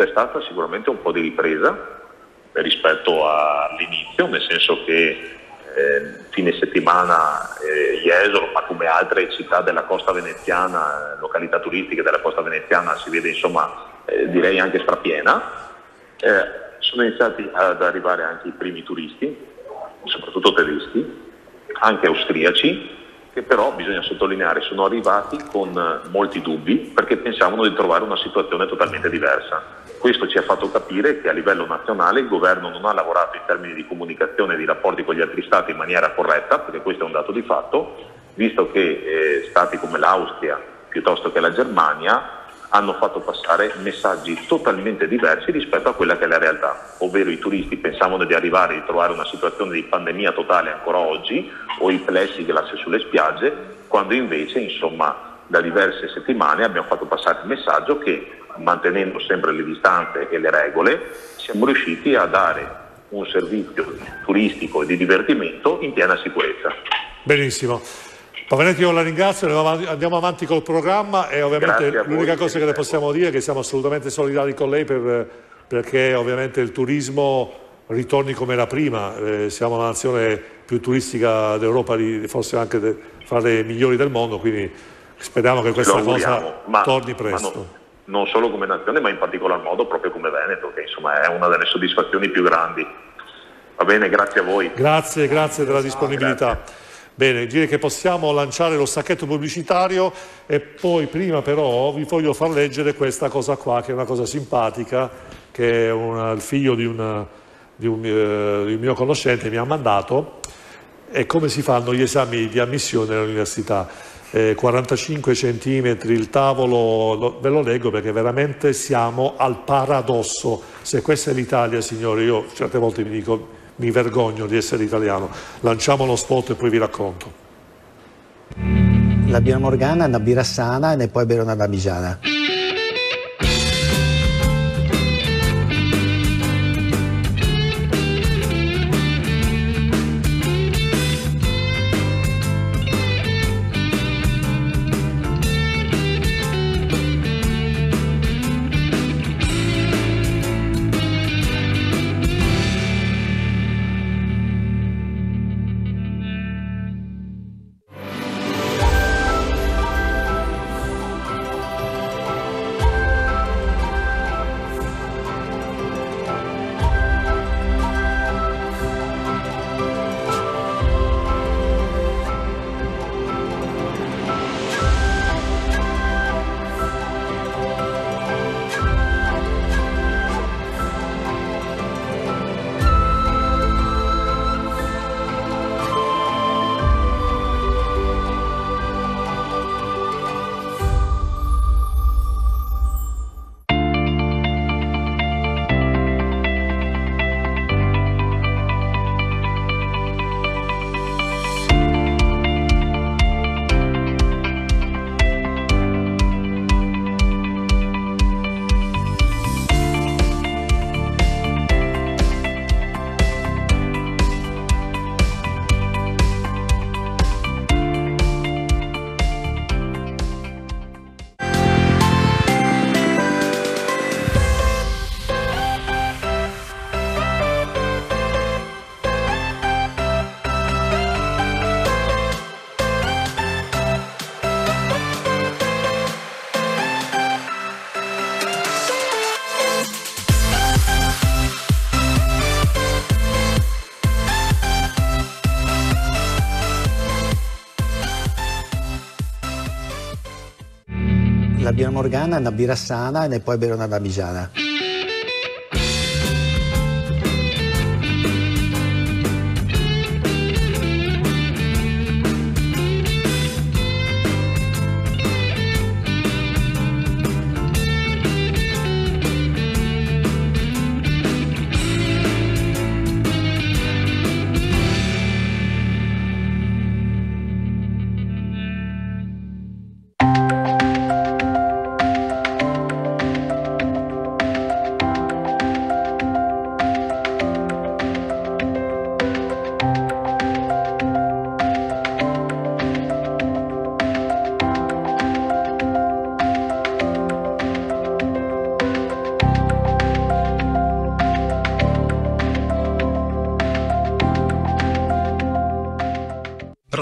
c'è stata sicuramente un po' di ripresa rispetto all'inizio, nel senso che eh, fine settimana eh, Jesolo, ma come altre città della costa veneziana, località turistiche della costa veneziana, si vede insomma eh, direi anche strapiena. Eh, sono iniziati ad arrivare anche i primi turisti, soprattutto tedeschi, anche austriaci, che però bisogna sottolineare sono arrivati con molti dubbi perché pensavano di trovare una situazione totalmente diversa. Questo ci ha fatto capire che a livello nazionale il governo non ha lavorato in termini di comunicazione e di rapporti con gli altri stati in maniera corretta, perché questo è un dato di fatto, visto che eh, stati come l'Austria piuttosto che la Germania hanno fatto passare messaggi totalmente diversi rispetto a quella che è la realtà, ovvero i turisti pensavano di arrivare e di trovare una situazione di pandemia totale ancora oggi o i plessiglass sulle spiagge, quando invece insomma da diverse settimane abbiamo fatto passare il messaggio che mantenendo sempre le distanze e le regole, siamo riusciti a dare un servizio turistico e di divertimento in piena sicurezza. Benissimo. Pavanetti io la ringrazio, andiamo avanti col programma e ovviamente l'unica cosa che le possiamo dire è che siamo assolutamente solidari con lei per, perché ovviamente il turismo ritorni come era prima, eh, siamo la nazione più turistica d'Europa, forse anche de, fra le migliori del mondo, quindi speriamo che questa cosa torni presto non solo come nazione ma in particolar modo proprio come Veneto, che insomma è una delle soddisfazioni più grandi. Va bene, grazie a voi. Grazie, grazie della disponibilità. Grazie. Bene, direi che possiamo lanciare lo sacchetto pubblicitario e poi prima però vi voglio far leggere questa cosa qua che è una cosa simpatica che è una, il figlio di, una, di, un, eh, di un mio conoscente mi ha mandato e come si fanno gli esami di ammissione all'università eh, 45 centimetri il tavolo, lo, ve lo leggo perché veramente siamo al paradosso. Se questa è l'Italia, signori, io certe volte mi dico mi vergogno di essere italiano. Lanciamo lo spot e poi vi racconto. La birra morgana è una birra sana e poi bere una damigiana. La birra morgana, una birra sana e poi bere una dabigiana.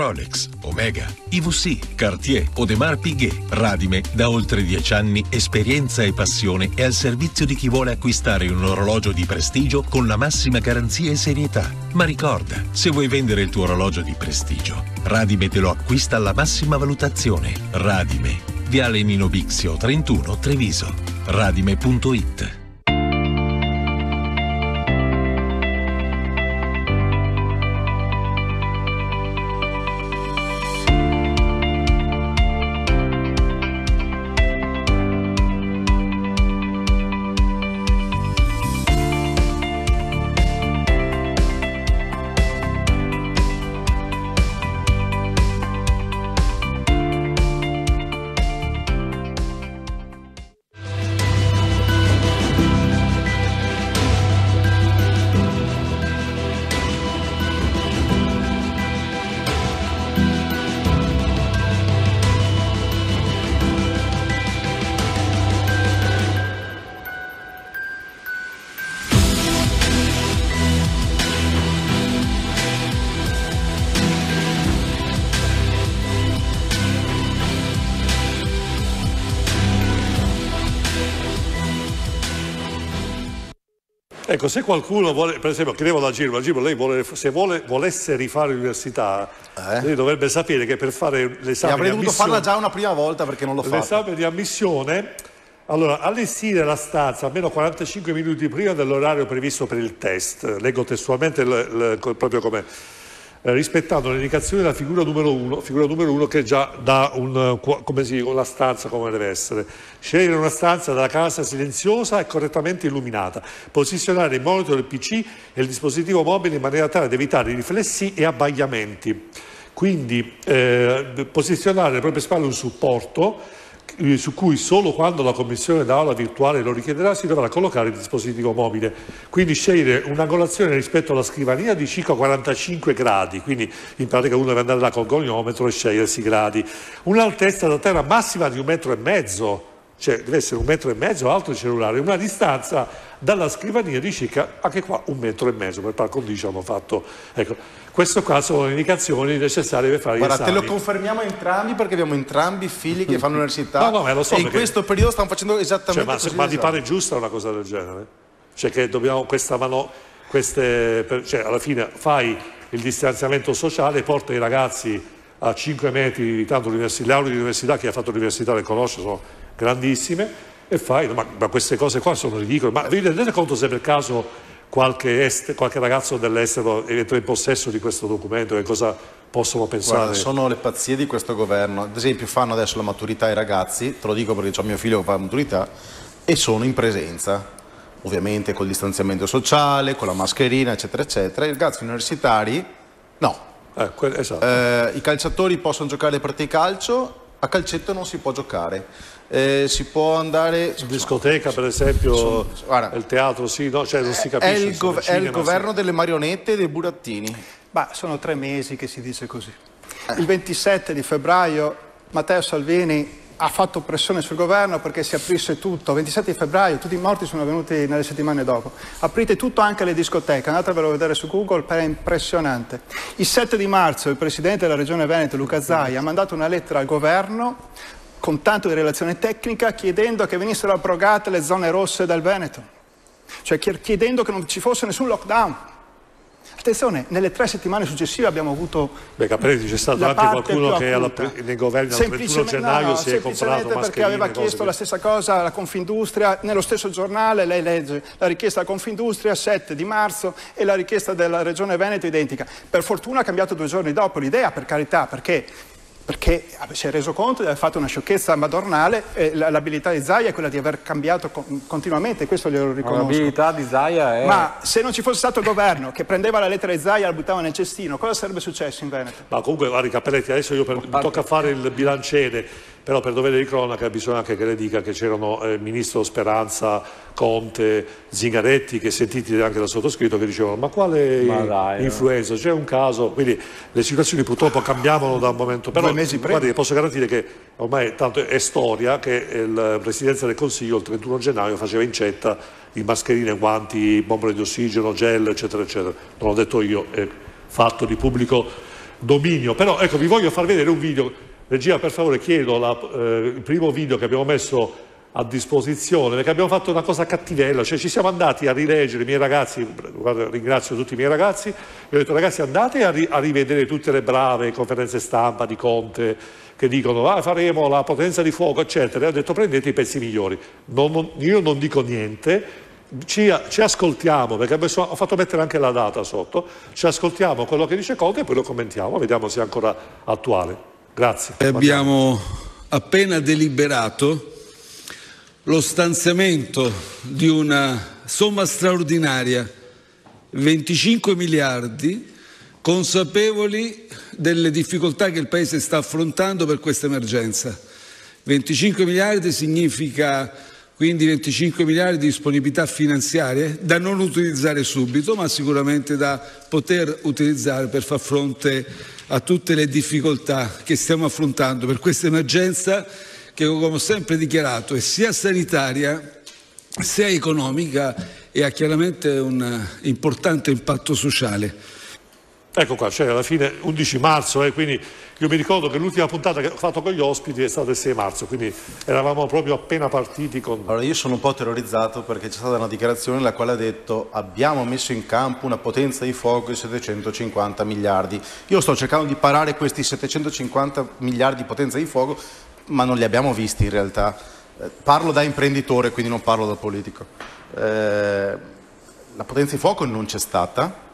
Rolex, Omega, IVC, Cartier, Audemars Piguet, Radime, da oltre dieci anni esperienza e passione è al servizio di chi vuole acquistare un orologio di prestigio con la massima garanzia e serietà. Ma ricorda, se vuoi vendere il tuo orologio di prestigio, Radime te lo acquista alla massima valutazione. Radime, Viale Nino Bixio 31 Treviso. Radime.it Ecco, se qualcuno vuole, per esempio, chiedevo da Giro, ma Giro, lei vuole, se vuole, volesse rifare l'università, Eh? lei dovrebbe sapere che per fare E l'esame avrei di dovuto ammissione, farla già una prima volta perché non l'ho fatta. l'esame di ammissione, allora, allestire la stanza almeno 45 minuti prima dell'orario previsto per il test, leggo testualmente il- il- proprio come rispettando le indicazioni della figura numero uno, figura numero uno che già dà un, eh, dice, una stanza come deve essere. Scegliere una stanza della casa silenziosa e correttamente illuminata. Posizionare il monitor del PC e il dispositivo mobile in maniera tale da evitare riflessi e abbagliamenti. Quindi eh, posizionare alle proprie spalle un supporto eh, su cui solo quando la commissione d'aula virtuale lo richiederà si dovrà collocare il dispositivo mobile. Quindi scegliere un'angolazione rispetto alla scrivania di circa 45 gradi, quindi in pratica uno deve andare là col goniometro e scegliersi i gradi. Un'altezza da terra massima di un metro e mezzo, cioè deve essere un metro e mezzo alto il cellulare, una distanza dalla scrivania di circa anche qua un metro e mezzo, per par condicio hanno fatto. Ecco, questo qua sono le indicazioni necessarie per fare gli Guarda, te esami. lo confermiamo entrambi perché abbiamo entrambi figli che fanno l'università No, no, lo so e in questo periodo stanno facendo Cioè, esattamente ma, così. ma ti l'esame. pare giusta una cosa del genere? Cioè che dobbiamo questa mano, queste, cioè alla fine fai il distanziamento sociale, porta i ragazzi a 5 metri, tanto l'università, le aule di università, chi ha fatto l'università le conosce, sono grandissime, e fai, ma, ma queste cose qua sono ridicole, ma vi rendete conto se per caso qualche, est- qualche ragazzo dell'estero entra in possesso di questo documento, che cosa possono pensare? Guarda, sono le pazzie di questo governo. Ad esempio, fanno adesso la maturità ai ragazzi, te lo dico perché ho mio figlio che fa la maturità, e sono in presenza. Ovviamente col distanziamento sociale, con la mascherina, eccetera, eccetera. I ragazzi universitari, no. Eh, esatto. Eh, I calciatori possono giocare partite di calcio, a calcetto non si può giocare. Eh, si può andare... In discoteca, per esempio, Sono- guarda. il teatro, sì, no, cioè non si È capisce. il, sono gov- è il governo delle marionette e dei burattini. Ma sono tre mesi che si dice così. Il 27 di febbraio Matteo Salvini ha fatto pressione sul governo perché si aprisse tutto. 27 di febbraio, tutti i morti sono venuti nelle settimane dopo. Aprite tutto anche le discoteche, andatevelo a vedere su Google, è impressionante. Il 7 di marzo il presidente della regione Veneto, Luca Zai, ha mandato una lettera al governo con tanto di relazione tecnica chiedendo che venissero abrogate le zone rosse del Veneto, cioè chiedendo che non ci fosse nessun lockdown. Attenzione, nelle tre settimane successive abbiamo avuto. Beh, Caprese c'è stato anche qualcuno che alla, nei governi al 31 gennaio no, no, si è comprato perché aveva chiesto la stessa cosa alla Confindustria, nello stesso giornale lei legge la richiesta della Confindustria 7 di marzo e la richiesta della Regione Veneto identica. Per fortuna ha cambiato due giorni dopo l'idea, per carità, perché perché si è reso conto di aver fatto una sciocchezza madornale e l'abilità di Zaia è quella di aver cambiato continuamente, questo glielo riconosco. L'abilità di Zaia è... Ma se non ci fosse stato il governo che prendeva la lettera di Zaia e la buttava nel cestino, cosa sarebbe successo in Veneto? Ma comunque, guardi Cappelletti, adesso io per, mi tocca fare il bilanciere però per dovere di cronaca bisogna anche che le dica che c'erano il eh, ministro Speranza, Conte, Zingaretti che sentiti anche dal sottoscritto che dicevano ma quale ma dai, influenza, c'è un caso, quindi le situazioni purtroppo cambiavano da un momento, però guardi, posso garantire che ormai tanto è storia che il Presidenza del Consiglio il 31 gennaio faceva incetta di mascherine, guanti, bombole di ossigeno, gel eccetera eccetera, non l'ho detto io, è fatto di pubblico dominio, però ecco vi voglio far vedere un video Regia, per favore, chiedo la, eh, il primo video che abbiamo messo a disposizione, perché abbiamo fatto una cosa cattivella, cioè ci siamo andati a rileggere, i miei ragazzi, guarda, ringrazio tutti i miei ragazzi, vi ho detto ragazzi andate a, ri, a, rivedere tutte le brave conferenze stampa di Conte che dicono ah, faremo la potenza di fuoco, eccetera, e ho detto prendete i pezzi migliori. Non, non, io non dico niente, ci, ci, ascoltiamo, perché ho fatto mettere anche la data sotto, ci ascoltiamo quello che dice Conte e poi lo commentiamo, vediamo se è ancora attuale. Grazie. Abbiamo appena deliberato lo stanziamento di una somma straordinaria, 25 miliardi, consapevoli delle difficoltà che il Paese sta affrontando per questa emergenza. 25 miliardi significa quindi 25 miliardi di disponibilità finanziarie da non utilizzare subito, ma sicuramente da poter utilizzare per far fronte a tutte le difficoltà che stiamo affrontando per questa emergenza che, come ho sempre dichiarato, è sia sanitaria sia economica e ha chiaramente un importante impatto sociale. Ecco qua, cioè alla fine 11 marzo, eh, quindi io mi ricordo che l'ultima puntata che ho fatto con gli ospiti è stata il 6 marzo, quindi eravamo proprio appena partiti con... Allora io sono un po' terrorizzato perché c'è stata una dichiarazione nella quale ha detto abbiamo messo in campo una potenza di fuoco di 750 miliardi. Io sto cercando di parare questi 750 miliardi di potenza di fuoco, ma non li abbiamo visti in realtà. Eh, parlo da imprenditore, quindi non parlo da politico. Eh, la potenza di fuoco non c'è stata,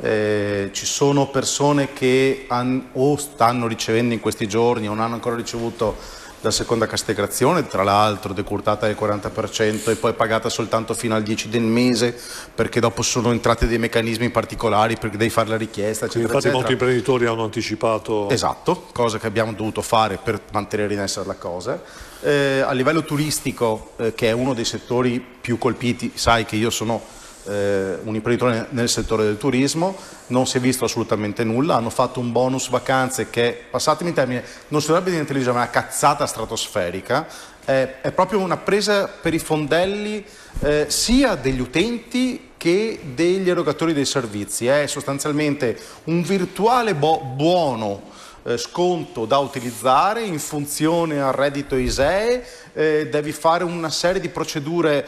eh, ci sono persone che han, o stanno ricevendo in questi giorni o non hanno ancora ricevuto la seconda castellazione, tra l'altro decurtata del 40% e poi pagata soltanto fino al 10 del mese perché dopo sono entrati dei meccanismi particolari perché devi fare la richiesta. Eccetera, infatti eccetera. molti imprenditori hanno anticipato. Esatto, cosa che abbiamo dovuto fare per mantenere in essere la cosa. Eh, a livello turistico, eh, che è uno dei settori più colpiti, sai che io sono eh, un imprenditore nel settore del turismo, non si è visto assolutamente nulla, hanno fatto un bonus vacanze che, passatemi in termine, non si dovrebbe dire intelligente, ma una cazzata stratosferica, eh, è proprio una presa per i fondelli eh, sia degli utenti che degli erogatori dei servizi, è sostanzialmente un virtuale buono eh, sconto da utilizzare in funzione al reddito ISEE, eh, devi fare una serie di procedure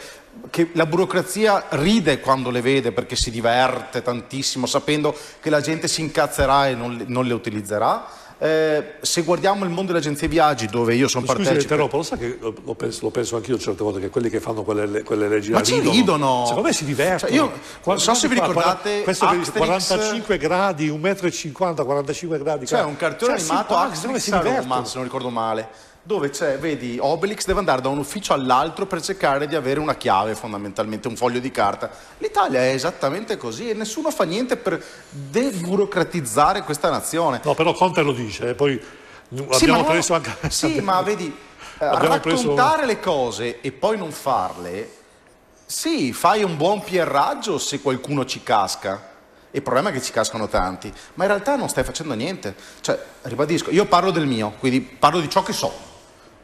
che la burocrazia ride quando le vede perché si diverte tantissimo sapendo che la gente si incazzerà e non non le utilizzerà. Eh, se guardiamo il mondo delle agenzie viaggi dove io sono partecipe Scusi, però lo sa che lo penso, lo penso anch'io certe volte che quelli che fanno quelle, quelle leggi ma ci ridono. ridono. secondo me si divertono. cioè, io non so se vi ricordate questo Asterix... 45 gradi 1,50 m 45 gradi c'è un cartone cioè, animato Asterix a Roma se non ricordo male dove c'è, vedi, Obelix deve andare da un ufficio all'altro per cercare di avere una chiave, fondamentalmente un foglio di carta. L'Italia è esattamente così e nessuno fa niente per deburocratizzare questa nazione. No, però Conte lo dice, e eh, poi sì, abbiamo preso anche... Sì, ma vedi, raccontare preso... le cose e poi non farle, sì, fai un buon pierraggio se qualcuno ci casca. Il problema è che ci cascano tanti, ma in realtà non stai facendo niente. Cioè, ribadisco, io parlo del mio, quindi parlo di ciò che so.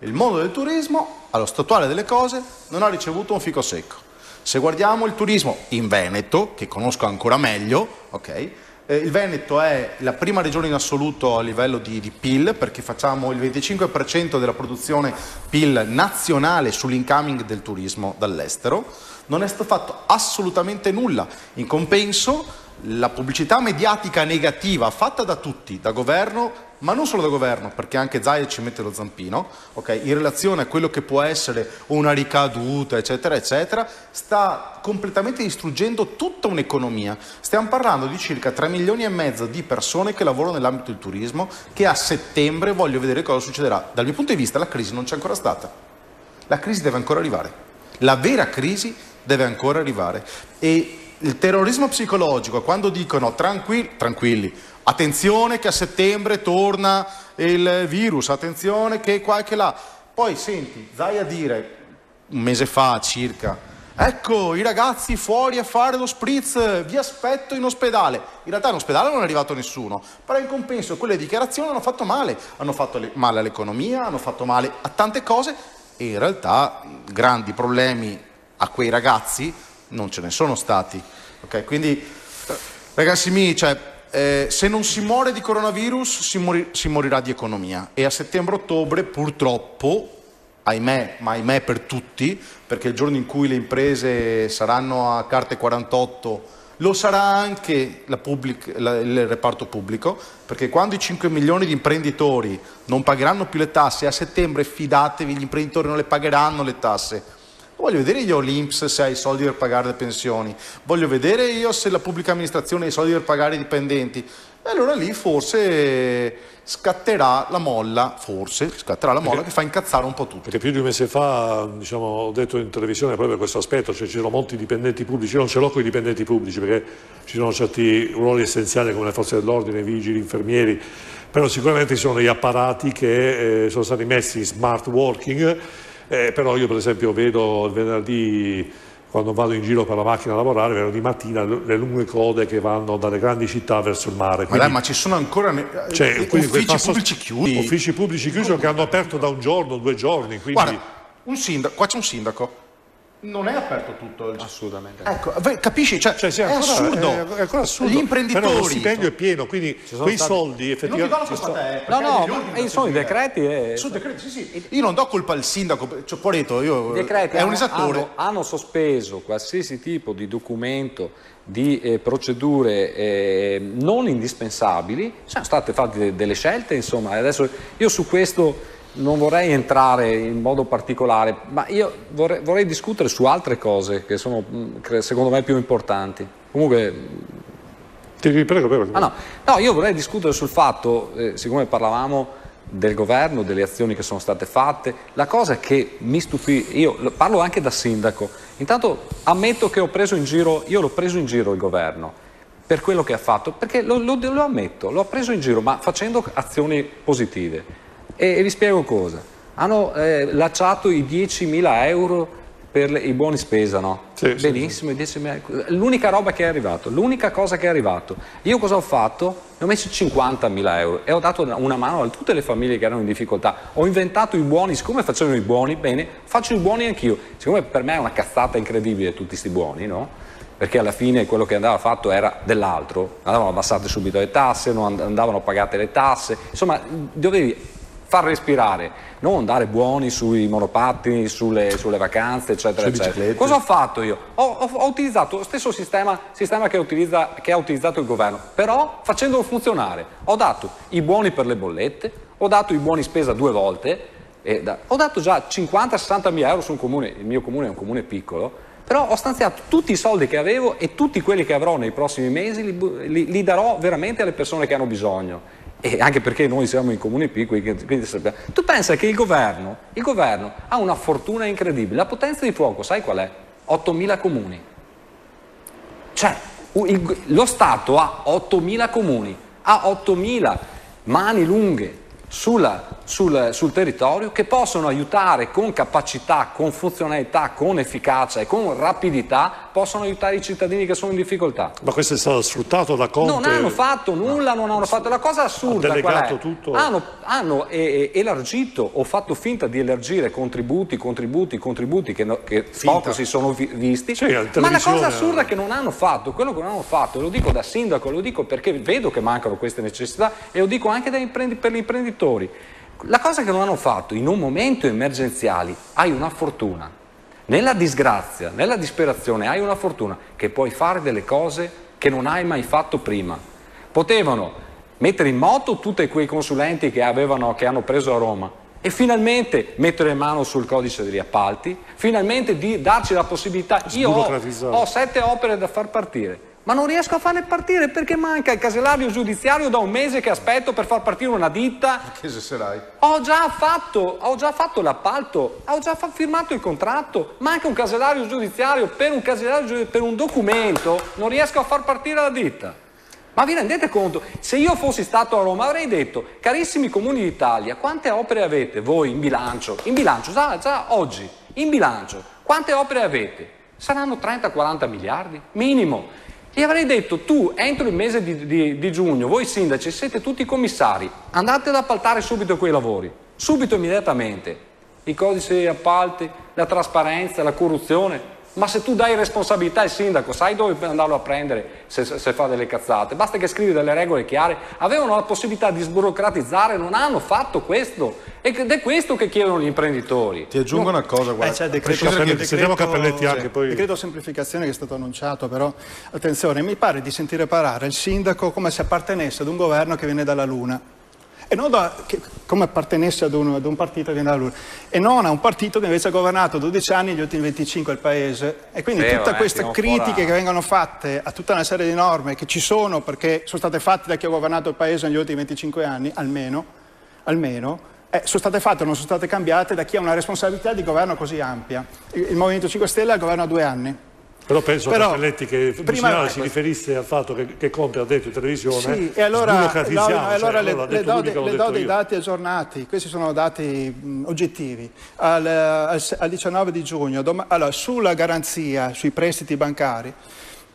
Il mondo del turismo, allo statuale delle cose, non ha ricevuto un fico secco. Se guardiamo il turismo in Veneto, che conosco ancora meglio, okay, eh, il Veneto è la prima regione in assoluto a livello di, di, PIL, perché facciamo il 25% della produzione PIL nazionale sull'incoming del turismo dall'estero. Non è stato fatto assolutamente nulla. In compenso la pubblicità mediatica negativa fatta da tutti, da governo, ma non solo da governo, perché anche Zaia ci mette lo zampino, okay, in relazione a quello che può essere una ricaduta, eccetera, eccetera, sta completamente distruggendo tutta un'economia. Stiamo parlando di circa 3 milioni e mezzo di persone che lavorano nell'ambito del turismo, che a settembre voglio vedere cosa succederà. Dal mio punto di vista la crisi non c'è ancora stata. La crisi deve ancora arrivare. La vera crisi deve ancora arrivare. E il terrorismo psicologico, quando dicono tranquilli, tranquilli, attenzione che a settembre torna il virus, attenzione che qua e che là. Poi senti, vai a dire un mese fa circa, ecco i ragazzi fuori a fare lo spritz, vi aspetto in ospedale. In realtà in ospedale non è arrivato nessuno, però in compenso quelle dichiarazioni hanno fatto male, hanno fatto male all'economia, hanno fatto male a tante cose e in realtà grandi problemi a quei ragazzi non ce ne sono stati. Okay? Quindi, ragazzi miei, cioè, eh, se non si muore di coronavirus si, mori- si morirà di economia e a settembre-ottobre purtroppo ahimè, ma ahimè per tutti, perché il giorno in cui le imprese saranno a carte 48 lo sarà anche pubblic- la, il reparto pubblico, perché quando i 5 milioni di imprenditori non pagheranno più le tasse, a settembre fidatevi, gli imprenditori non le pagheranno le tasse, Voglio vedere io l'Inps se ha i soldi per pagare le pensioni, voglio vedere io se la pubblica amministrazione ha i soldi per pagare i dipendenti. E allora lì forse scatterà la molla, forse scatterà la molla perché, che fa incazzare un po' tutti. Perché più di un mese fa diciamo, ho detto in televisione proprio questo aspetto, cioè ci sono molti dipendenti pubblici, io non ce l'ho con i dipendenti pubblici perché ci sono certi ruoli essenziali come le forze dell'ordine, i vigili, infermieri, però sicuramente ci sono gli apparati che eh, sono stati messi in smart working eh, però io per esempio vedo il venerdì quando vado in giro per la macchina a lavorare, venerdì mattina le lunghe code che vanno dalle grandi città verso il mare. Quindi, ma, dai, ma ci sono ancora ne... cioè, uffici pubblici chiusi? Uffici pubblici chiusi che hanno aperto da un giorno, due giorni. Quindi... Guarda, un sindaco, qua c'è un sindaco non è aperto tutto il... assolutamente. Ecco capisci? Cioè, cioè sì, è, è, ancora, assurdo. è, è, ancora assurdo. Gli imprenditori però lo stipendio è pieno quindi quei stati... soldi effettivamente non ti do la colpa a te no no ma sono i decreti e... sono decreti sì sì. Io non do colpa al sindaco cioè, Poreto io, I decreti è hanno, un esattore. hanno, hanno, sospeso qualsiasi tipo di documento di eh, procedure eh, non indispensabili. Sono state fatte delle scelte insomma adesso io su questo non vorrei entrare in modo particolare, ma io vorrei, vorrei, discutere su altre cose che sono mm, secondo me più importanti. Comunque... Ti prego, prego. Ah, no. no, io vorrei discutere sul fatto, eh, siccome parlavamo del governo, delle azioni che sono state fatte, la cosa che mi stupì, io parlo anche da sindaco, intanto ammetto che ho preso in giro, io l'ho preso in giro il governo per quello che ha fatto, perché lo, lo, lo ammetto, l'ho preso in giro, ma facendo azioni positive. E, e vi spiego cosa. Hanno eh, lasciato i 10.000 euro per le, i buoni spesa, no? Sì, Benissimo, sì, sì. l'unica roba che è arrivato, l'unica cosa che è arrivato. Io cosa ho fatto? Ne ho messo 50.000 euro e ho dato una mano a tutte le famiglie che erano in difficoltà. Ho inventato i buoni, siccome facevano i buoni, bene, faccio i buoni anch'io. Siccome per me è una cazzata incredibile tutti questi buoni, no? perché alla fine quello che andava fatto era dell'altro, andavano abbassate subito le tasse, non andavano pagate le tasse, insomma dovevi far respirare, non dare buoni sui monopattini, sulle, sulle vacanze, eccetera, eccetera. Cosa ho fatto io? Ho, ho, ho utilizzato lo stesso sistema, sistema che, utilizza, che ha utilizzato il governo, però facendolo funzionare. Ho dato i buoni per le bollette, ho dato i buoni spesa due volte, da, ho dato già 50-60 mila euro su un comune, il mio comune è un comune piccolo, però ho stanziato tutti i soldi che avevo e tutti quelli che avrò nei prossimi mesi li, li, li darò veramente alle persone che hanno bisogno e anche perché noi siamo in comuni piccoli, quindi sappiamo. Tu pensa che il governo, il governo ha una fortuna incredibile, la potenza di fuoco, sai qual è? 8.000 comuni. Cioè, il, lo Stato ha 8.000 comuni, ha 8.000 mani lunghe sulla, sul, sul, territorio che possono aiutare con capacità, con funzionalità, con efficacia e con rapidità, possono aiutare i cittadini che sono in difficoltà. Ma questo è stato sfruttato da Conte? Non hanno fatto nulla, no. non hanno fatto. La cosa assurda ha tutto... Hanno, hanno eh, elargito o fatto finta di elargire contributi, contributi, contributi che, no, che poco si sono vi visti. Sì, ma la cosa assurda che non hanno fatto, quello che non hanno fatto, e lo dico da sindaco, lo dico perché vedo che mancano queste necessità e lo dico anche imprendi per gli imprenditori imprenditori. La cosa che non hanno fatto in un momento emergenziale, hai una fortuna. Nella disgrazia, nella disperazione hai una fortuna che puoi fare delle cose che non hai mai fatto prima. Potevano mettere in moto tutti quei consulenti che, avevano, che hanno preso a Roma e finalmente mettere mano sul codice degli appalti, finalmente di darci la possibilità. Io ho, ho sette opere da far partire ma non riesco a farle partire perché manca il casellario giudiziario da un mese che aspetto per far partire una ditta. Che se sarai? Ho già fatto, ho già fatto l'appalto, ho già firmato il contratto, manca un casellario giudiziario per un, casellario, per un documento, non riesco a far partire la ditta. Ma vi rendete conto? Se io fossi stato a Roma avrei detto, carissimi comuni d'Italia, quante opere avete voi in bilancio? In bilancio, già, già oggi, in bilancio, quante opere avete? Saranno 30-40 miliardi? Minimo. Gli avrei detto, tu entro il mese di, di, di, giugno, voi sindaci siete tutti commissari, andate ad appaltare subito quei lavori, subito immediatamente. I codici di appalti, la trasparenza, la corruzione, ma se tu dai responsabilità al sindaco, sai dove andarlo a prendere se, se, fa delle cazzate? Basta che scrivi delle regole chiare. Avevano la possibilità di sburocratizzare, non hanno fatto questo. Ed è questo che chiedono gli imprenditori. Ti aggiungo no. una cosa, guarda. Eh, c'è il decreto, decreto, decreto, Cappelletti anche poi. decreto semplificazione che è stato annunciato, però attenzione, mi pare di sentire parlare il sindaco come se appartenesse ad un governo che viene dalla Luna e non da, che, come appartenesse ad un, ad un, partito che da lui, e non a un partito che invece ha governato 12 anni gli ultimi 25 il paese. E quindi sì, tutte queste critiche che vengono fatte a tutta una serie di norme che ci sono perché sono state fatte da chi ha governato il paese negli ultimi 25 anni, almeno, almeno eh, sono state fatte o non sono state cambiate da chi ha una responsabilità di governo così ampia. Il, il Movimento 5 Stelle ha governo due anni. Però penso Però, Cappelletti che prima si riferisse al fatto che, che, Conte ha detto in televisione sì, e allora, no, no, allora le, le, do, le do dei dati aggiornati, questi sono dati mh, oggettivi. Al, al, al, 19 di giugno, dom- allora, sulla garanzia sui prestiti bancari,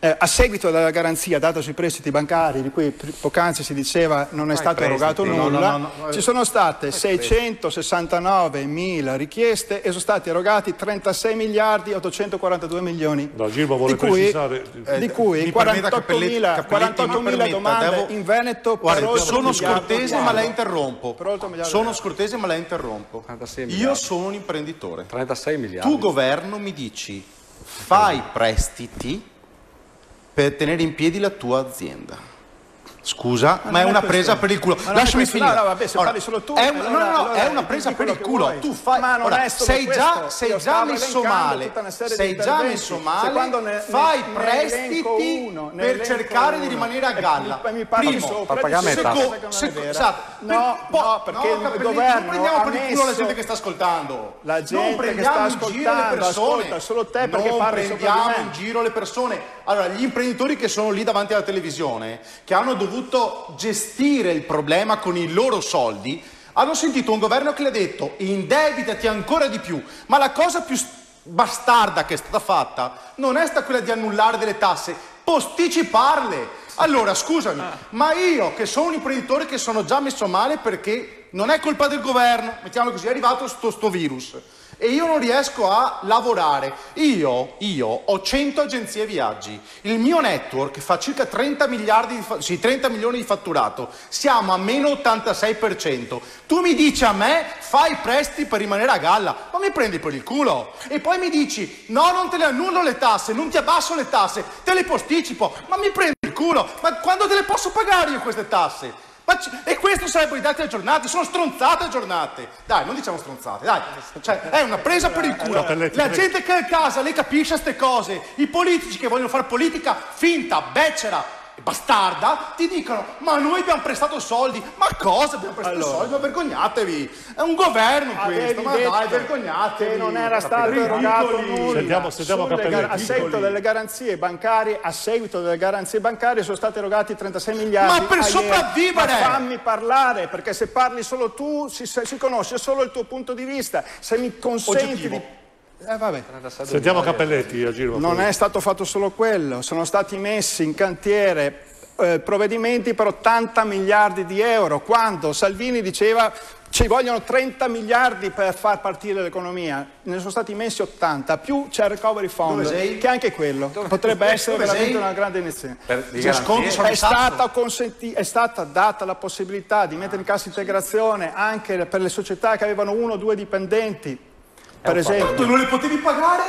eh, a seguito della garanzia data sui prestiti bancari, di cui poc'anzi si diceva non è stato erogato nulla, no, no, no, ci sono state 669 mila richieste e sono stati erogati 36 miliardi 842 milioni. No, Gilmo vuole di cui, precisare... Eh, di cui 48 mila, 48 mila domande devo... in Veneto Guarda, per sono scortese ma la interrompo. Sono scortese ma la interrompo. Io sono un imprenditore. 36 miliardi. Tu governo mi dici fai prestiti per tenere in piedi la tua azienda. Scusa, ma, ma è una presa per il culo. Lasciami finire. No, no, vabbè, se parli solo tu. È, una, allora, no, no, allora, è una presa per il culo. Tu fai. Ma non ora, è sei già, sei già messo male. Sei già messo male. Ne, fai ne, prestiti uno, per cercare uno. di rimanere a galla. Mi parli sopra. Esatto. No, no, perché il governo. Non prendiamo per il culo la gente che sta ascoltando. La gente che sta ascoltando. Ascolta solo te perché parli sopra Non prendiamo in giro le persone. Allora, gli imprenditori che sono lì davanti alla televisione, che hanno dovuto gestire il problema con i loro soldi, hanno sentito un governo che le ha detto indebitati ancora di più, ma la cosa più bastarda che è stata fatta non è stata quella di annullare delle tasse, posticiparle. Allora, scusami, ma io che sono un imprenditore che sono già messo male perché non è colpa del governo, mettiamolo così, è arrivato sto, sto virus e io non riesco a lavorare. Io, io ho 100 agenzie viaggi, il mio network fa circa 30, miliardi di sì, 30 milioni di fatturato, siamo a meno 86%. Tu mi dici a me fai prestiti per rimanere a galla, ma mi prendi per il culo. E poi mi dici no, non te le annullo le tasse, non ti abbasso le tasse, te le posticipo, ma mi prendi il culo. Ma quando te le posso pagare io queste tasse? C- e questo sarebbero i dati aggiornati, sono stronzate aggiornate. Dai, non diciamo stronzate, dai. Cioè, è una presa per il culo. La gente che è a casa, lei capisce queste cose. I politici che vogliono fare politica finta, becera, bastarda, ti dicono ma noi abbiamo prestato soldi. Ma cosa abbiamo prestato allora. soldi? Ma vergognatevi. È un governo questo, ma dai, vergognatevi. non era stato erogato nulla. Sentiamo, sentiamo gar- a seguito delle garanzie bancarie, a seguito delle garanzie bancarie sono stati erogati 36 miliardi. Ma per sopravvivere! Ma fammi parlare, perché se parli solo tu si, si conosce solo il tuo punto di vista. Se mi consenti Oggettivo. di eh, vabbè. Sentiamo Cappelletti a giro. Non è stato fatto solo quello, sono stati messi in cantiere eh, provvedimenti per 80 miliardi di euro, quando Salvini diceva ci vogliono 30 miliardi per far partire l'economia, ne sono stati messi 80, più c'è il recovery fund, che anche quello Dove potrebbe essere veramente sei? una grande iniziativa. È è stata data la possibilità di mettere in cassa integrazione anche per le società che avevano uno o due dipendenti per esempio. Tu non le potevi pagare?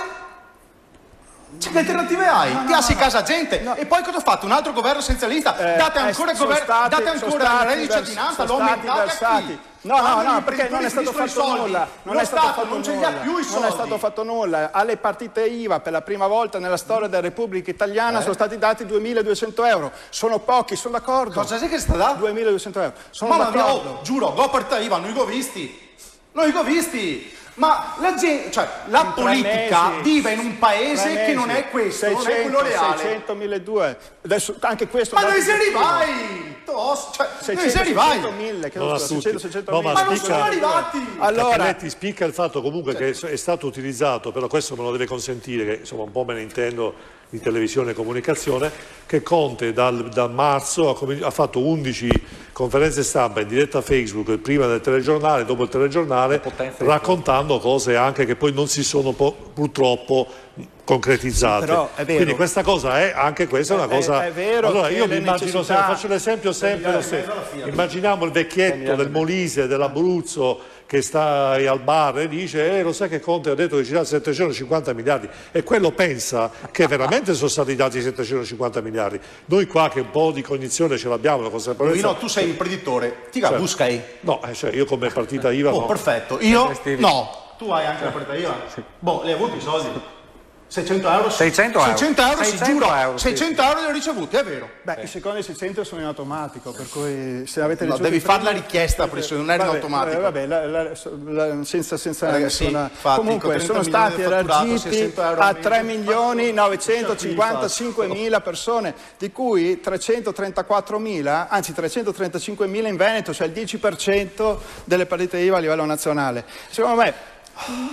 Cioè, che alternative hai? No, no, Ti assi no, casa gente. no. E poi cosa ha fatto? Un altro governo senzialista? Eh, date eh, ancora il governo, date ancora la reddito di cittadinanza, sono lo aumentate a versati. chi? No, no, no, perché non è stato fatto soldi. nulla. Non Lo è stato Stato fatto non ce li ha più i Non è soldi. stato fatto nulla. Alle partite IVA per la prima volta nella storia della Repubblica Eh? Italiana sono stati dati 2.200 euro. Sono pochi, sono d'accordo. Cosa sei che sta da? 2.200 euro. Sono Ma la mia, oh, giuro, go per te, Ivan, noi go visti. Noi go visti. Ma la gente, cioè, la politica mesi. vive in un paese che non è questo, 600, non è quello reale. 600, 1200. Adesso anche questo. Ma dove sei arrivai? Tos, cioè, dove 600, sei arrivai? 600, 1000, che Non tutti. 600, 600 No, ma Ma non sono arrivati. Allora, Cappelletti spicca il fatto comunque che è stato utilizzato, però questo me lo deve consentire, che insomma un po' me ne intendo di televisione e comunicazione, che Conte dal, da marzo ha, ha fatto 11 conferenze stampa in diretta Facebook, prima del telegiornale, dopo il telegiornale, raccontando cose anche che poi non si sono po- purtroppo concretizzate. Sì, però è vero. Quindi questa cosa è, anche questa è una È- cosa... è vero allora io mi immagino, necessità- sempre, faccio l'esempio sempre, lo stesso. immaginiamo il vecchietto del Molise, dell'Abruzzo, che sta al bar e dice, eh, lo sai che Conte ha detto che ci dà 750 miliardi e quello pensa che veramente sono stati dati 750 miliardi. Noi qua che un po' di cognizione ce l'abbiamo, la consapevolezza... No, tu sei imprenditore, ti Certo. buscai. No, eh, cioè, io come partita IVA Oh, no. perfetto. Io no. Tu hai anche la partita IVA? Boh, li hai avuti i soldi? 600 euro? 600 euro. 600 euro, si 600 giuro. euro, sì. 600 euro li ho ricevuti, è vero. Beh, i secondi 600 sono in automatico, per cui se avete No, ricevuto devi i fare la richiesta, perché se non era in automatico. eh, Vabbè, la- la- la- senza, senza Ragazzi, nessuna... infatti, Comunque con 30 sono stati elargiti 600 euro a al mese, 3 milioni fatto. 955 mila persone, di cui 334 mila, anzi 335 mila in Veneto, cioè il 10% delle partite IVA a livello nazionale. Secondo me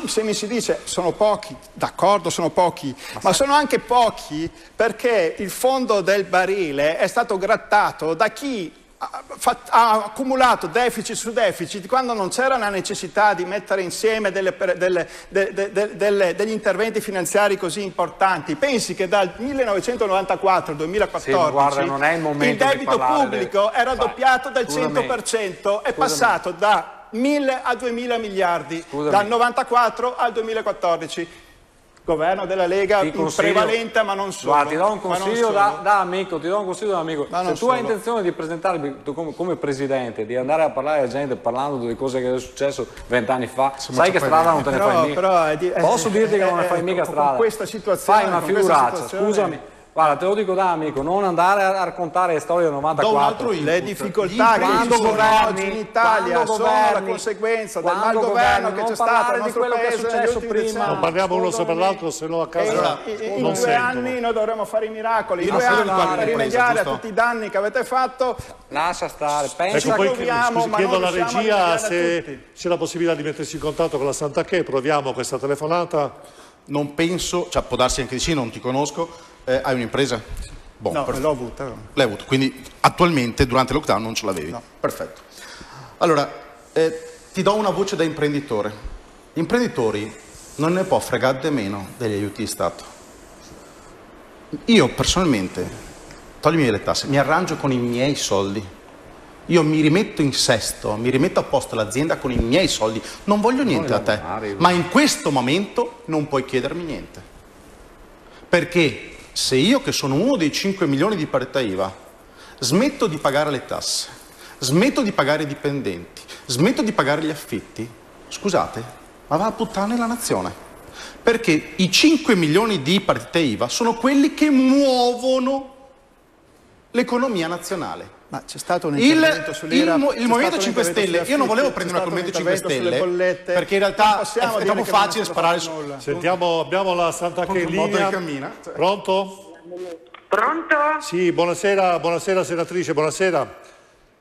se mi si dice sono pochi, d'accordo sono pochi, ma, sono anche pochi perché il fondo del barile è stato grattato da chi ha, accumulato deficit su deficit quando non c'era la necessità di mettere insieme delle delle- de- de- de- delle- degli interventi finanziari così importanti. Pensi che dal 1994 al 2014 Sì, guarda, è il di debito pubblico del- era Vai. doppiato del Scusami. 100%, è passato da 1000 a 2000 miliardi Scusami. dal 94 al 2014. Governo della Lega prevalente, ma non solo. Guarda, ti do un consiglio da, da amico, ti do un consiglio da amico. Ma Se tu hai solo. intenzione di presentarmi come, come presidente, di andare a parlare alla gente parlando delle cose che è successo vent'anni fa, sai che strada non te ne Però- fai mica. però di- è- Posso dirti che non ne è- fai è- mica con strada. questa situazione, Fai una con figuraccia, scusami. Guarda, te lo dico da amico, non andare a raccontare le storie del Do un 94. altro input. Le difficoltà che ci sono governi, oggi in Italia sono la conseguenza del malgoverno governi, che c'è stato nel di nostro quello che è paese successo prima. Non parliamo uno sopra l'altro, se no a casa in- in, in non due sentono. anni noi dovremo fare i miracoli, in due anni per rimediare a tutti i danni che avete fatto. Lascia stare, pensa Ecco, poi proviamo, scusi, ma chiedo non alla regia se c'è la possibilità di mettersi in contatto con la Santa Che, proviamo questa telefonata. Non penso, cioè può darsi anche di sì, non ti conosco. Eh, hai un'impresa? Boh, No, perfetto. l'ho avuta. L'hai avuto, quindi attualmente durante il lockdown non ce l'avevi. Perfetto. Allora, eh, ti do una voce da imprenditore. Gli imprenditori non ne può fregare meno degli aiuti di Stato. Io personalmente, toglimi le tasse, mi arrangio con i miei soldi. Io mi rimetto in sesto, mi rimetto a posto l'azienda con i miei soldi. Non voglio niente da te, ma in questo momento non puoi chiedermi niente. Perché se io, che sono uno dei 5 milioni di partita IVA, smetto di pagare le tasse, smetto di pagare i dipendenti, smetto di pagare gli affitti, scusate, ma va a puttane la nazione. Perché i 5 milioni di partite IVA sono quelli che muovono l'economia nazionale. Ma c'è stato un Il, intervento il, sull'IRAP, c'è il Movimento stato un 5 intervento Stelle, io non volevo prendere il stato Movimento 5 un intervento Stelle sulle bollette. perché in realtà è, è troppo facile sparare su... nulla. Sentiamo, abbiamo la Santa Che linea. cammina. Pronto? Pronto? Sì, buonasera, buonasera senatrice, buonasera.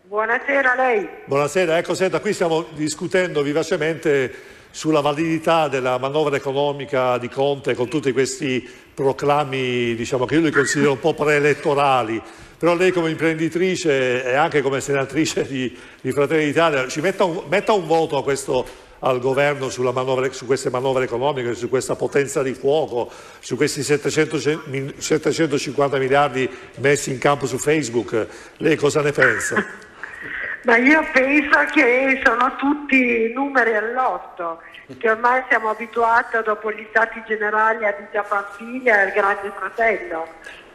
Buonasera a lei. Buonasera, ecco senta, qui stiamo discutendo vivacemente sulla validità della manovra economica di Conte con tutti questi proclami, diciamo che io li considero un po' preelettorali, però lei come imprenditrice e anche come senatrice di, di Fratelli d'Italia ci metta un, metta un voto a questo, al governo manovra- su queste manovre economiche, su questa potenza di fuoco, su questi 700 ce- mi- 750 miliardi messi in campo su Facebook. Lei cosa ne pensa? Ma io penso che sono tutti numeri all'otto, che ormai siamo abituati dopo gli stati generali a Vita Pamphiglia e al Grande Fratello,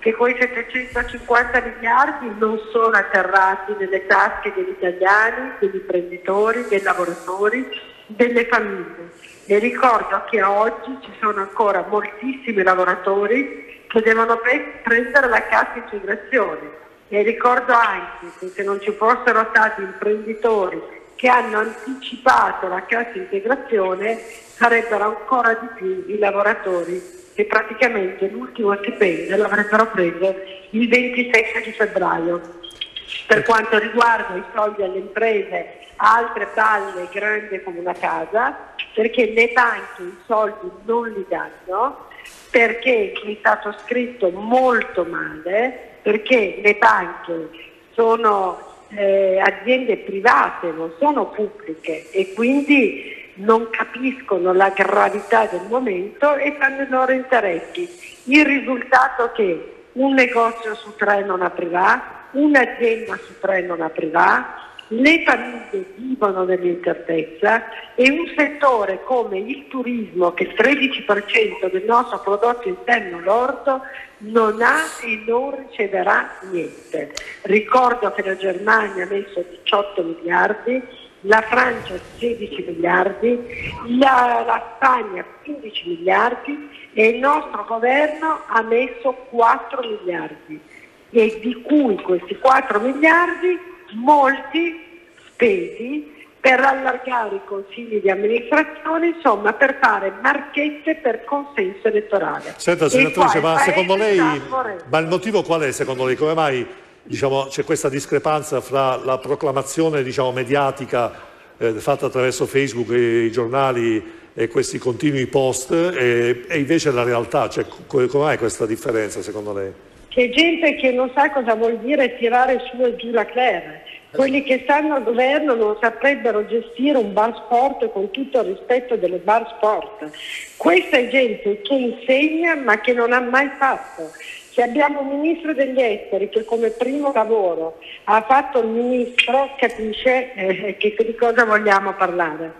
che quei 750 miliardi non sono atterrati nelle tasche degli italiani, degli imprenditori, dei lavoratori, delle famiglie. E ricordo che oggi ci sono ancora moltissimi lavoratori che devono pre- prendere la cassa integrazione e ricordo anche che se non ci fossero stati imprenditori che hanno anticipato la cassa integrazione sarebbero ancora di più i lavoratori che praticamente l'ultimo stipendio l'avrebbero preso il 27 di febbraio. Per quanto riguarda i soldi alle imprese, altre palle grandi come una casa, perché le banche i soldi non li danno, perché è stato scritto molto male, perché le banche sono eh, aziende private, non sono pubbliche e quindi non capiscono la gravità del momento e fanno i loro interessi. Il risultato è che un negozio su tre non aprirà, un'azienda su tre non aprirà, le famiglie vivono nell'incertezza e un settore come il turismo, che è il 13% del nostro prodotto interno lordo, non ha e non riceverà niente. Ricordo che la Germania ha messo 18 miliardi, la Francia 16 miliardi, la, la Spagna 15 miliardi e il nostro governo ha messo 4 miliardi e di cui questi 4 miliardi molti spesi per allargare i consigli di amministrazione, insomma per fare marchette per consenso elettorale. Senta senatrice, ma secondo lei, ma il motivo qual è secondo lei? Come mai diciamo, c'è questa discrepanza fra la proclamazione diciamo, mediatica eh, fatta attraverso Facebook e i giornali e questi continui post e, e invece la realtà? Cioè, come mai questa differenza secondo lei? C'è gente che non sa cosa vuol dire tirare su e giù la Claire quelli che stanno al governo non saprebbero gestire un bar sport con tutto il rispetto delle bar sport. Questa è gente che insegna ma che non ha mai fatto. Se abbiamo un ministro degli esteri che come primo lavoro ha fatto il ministro, capisce eh, che, di cosa vogliamo parlare.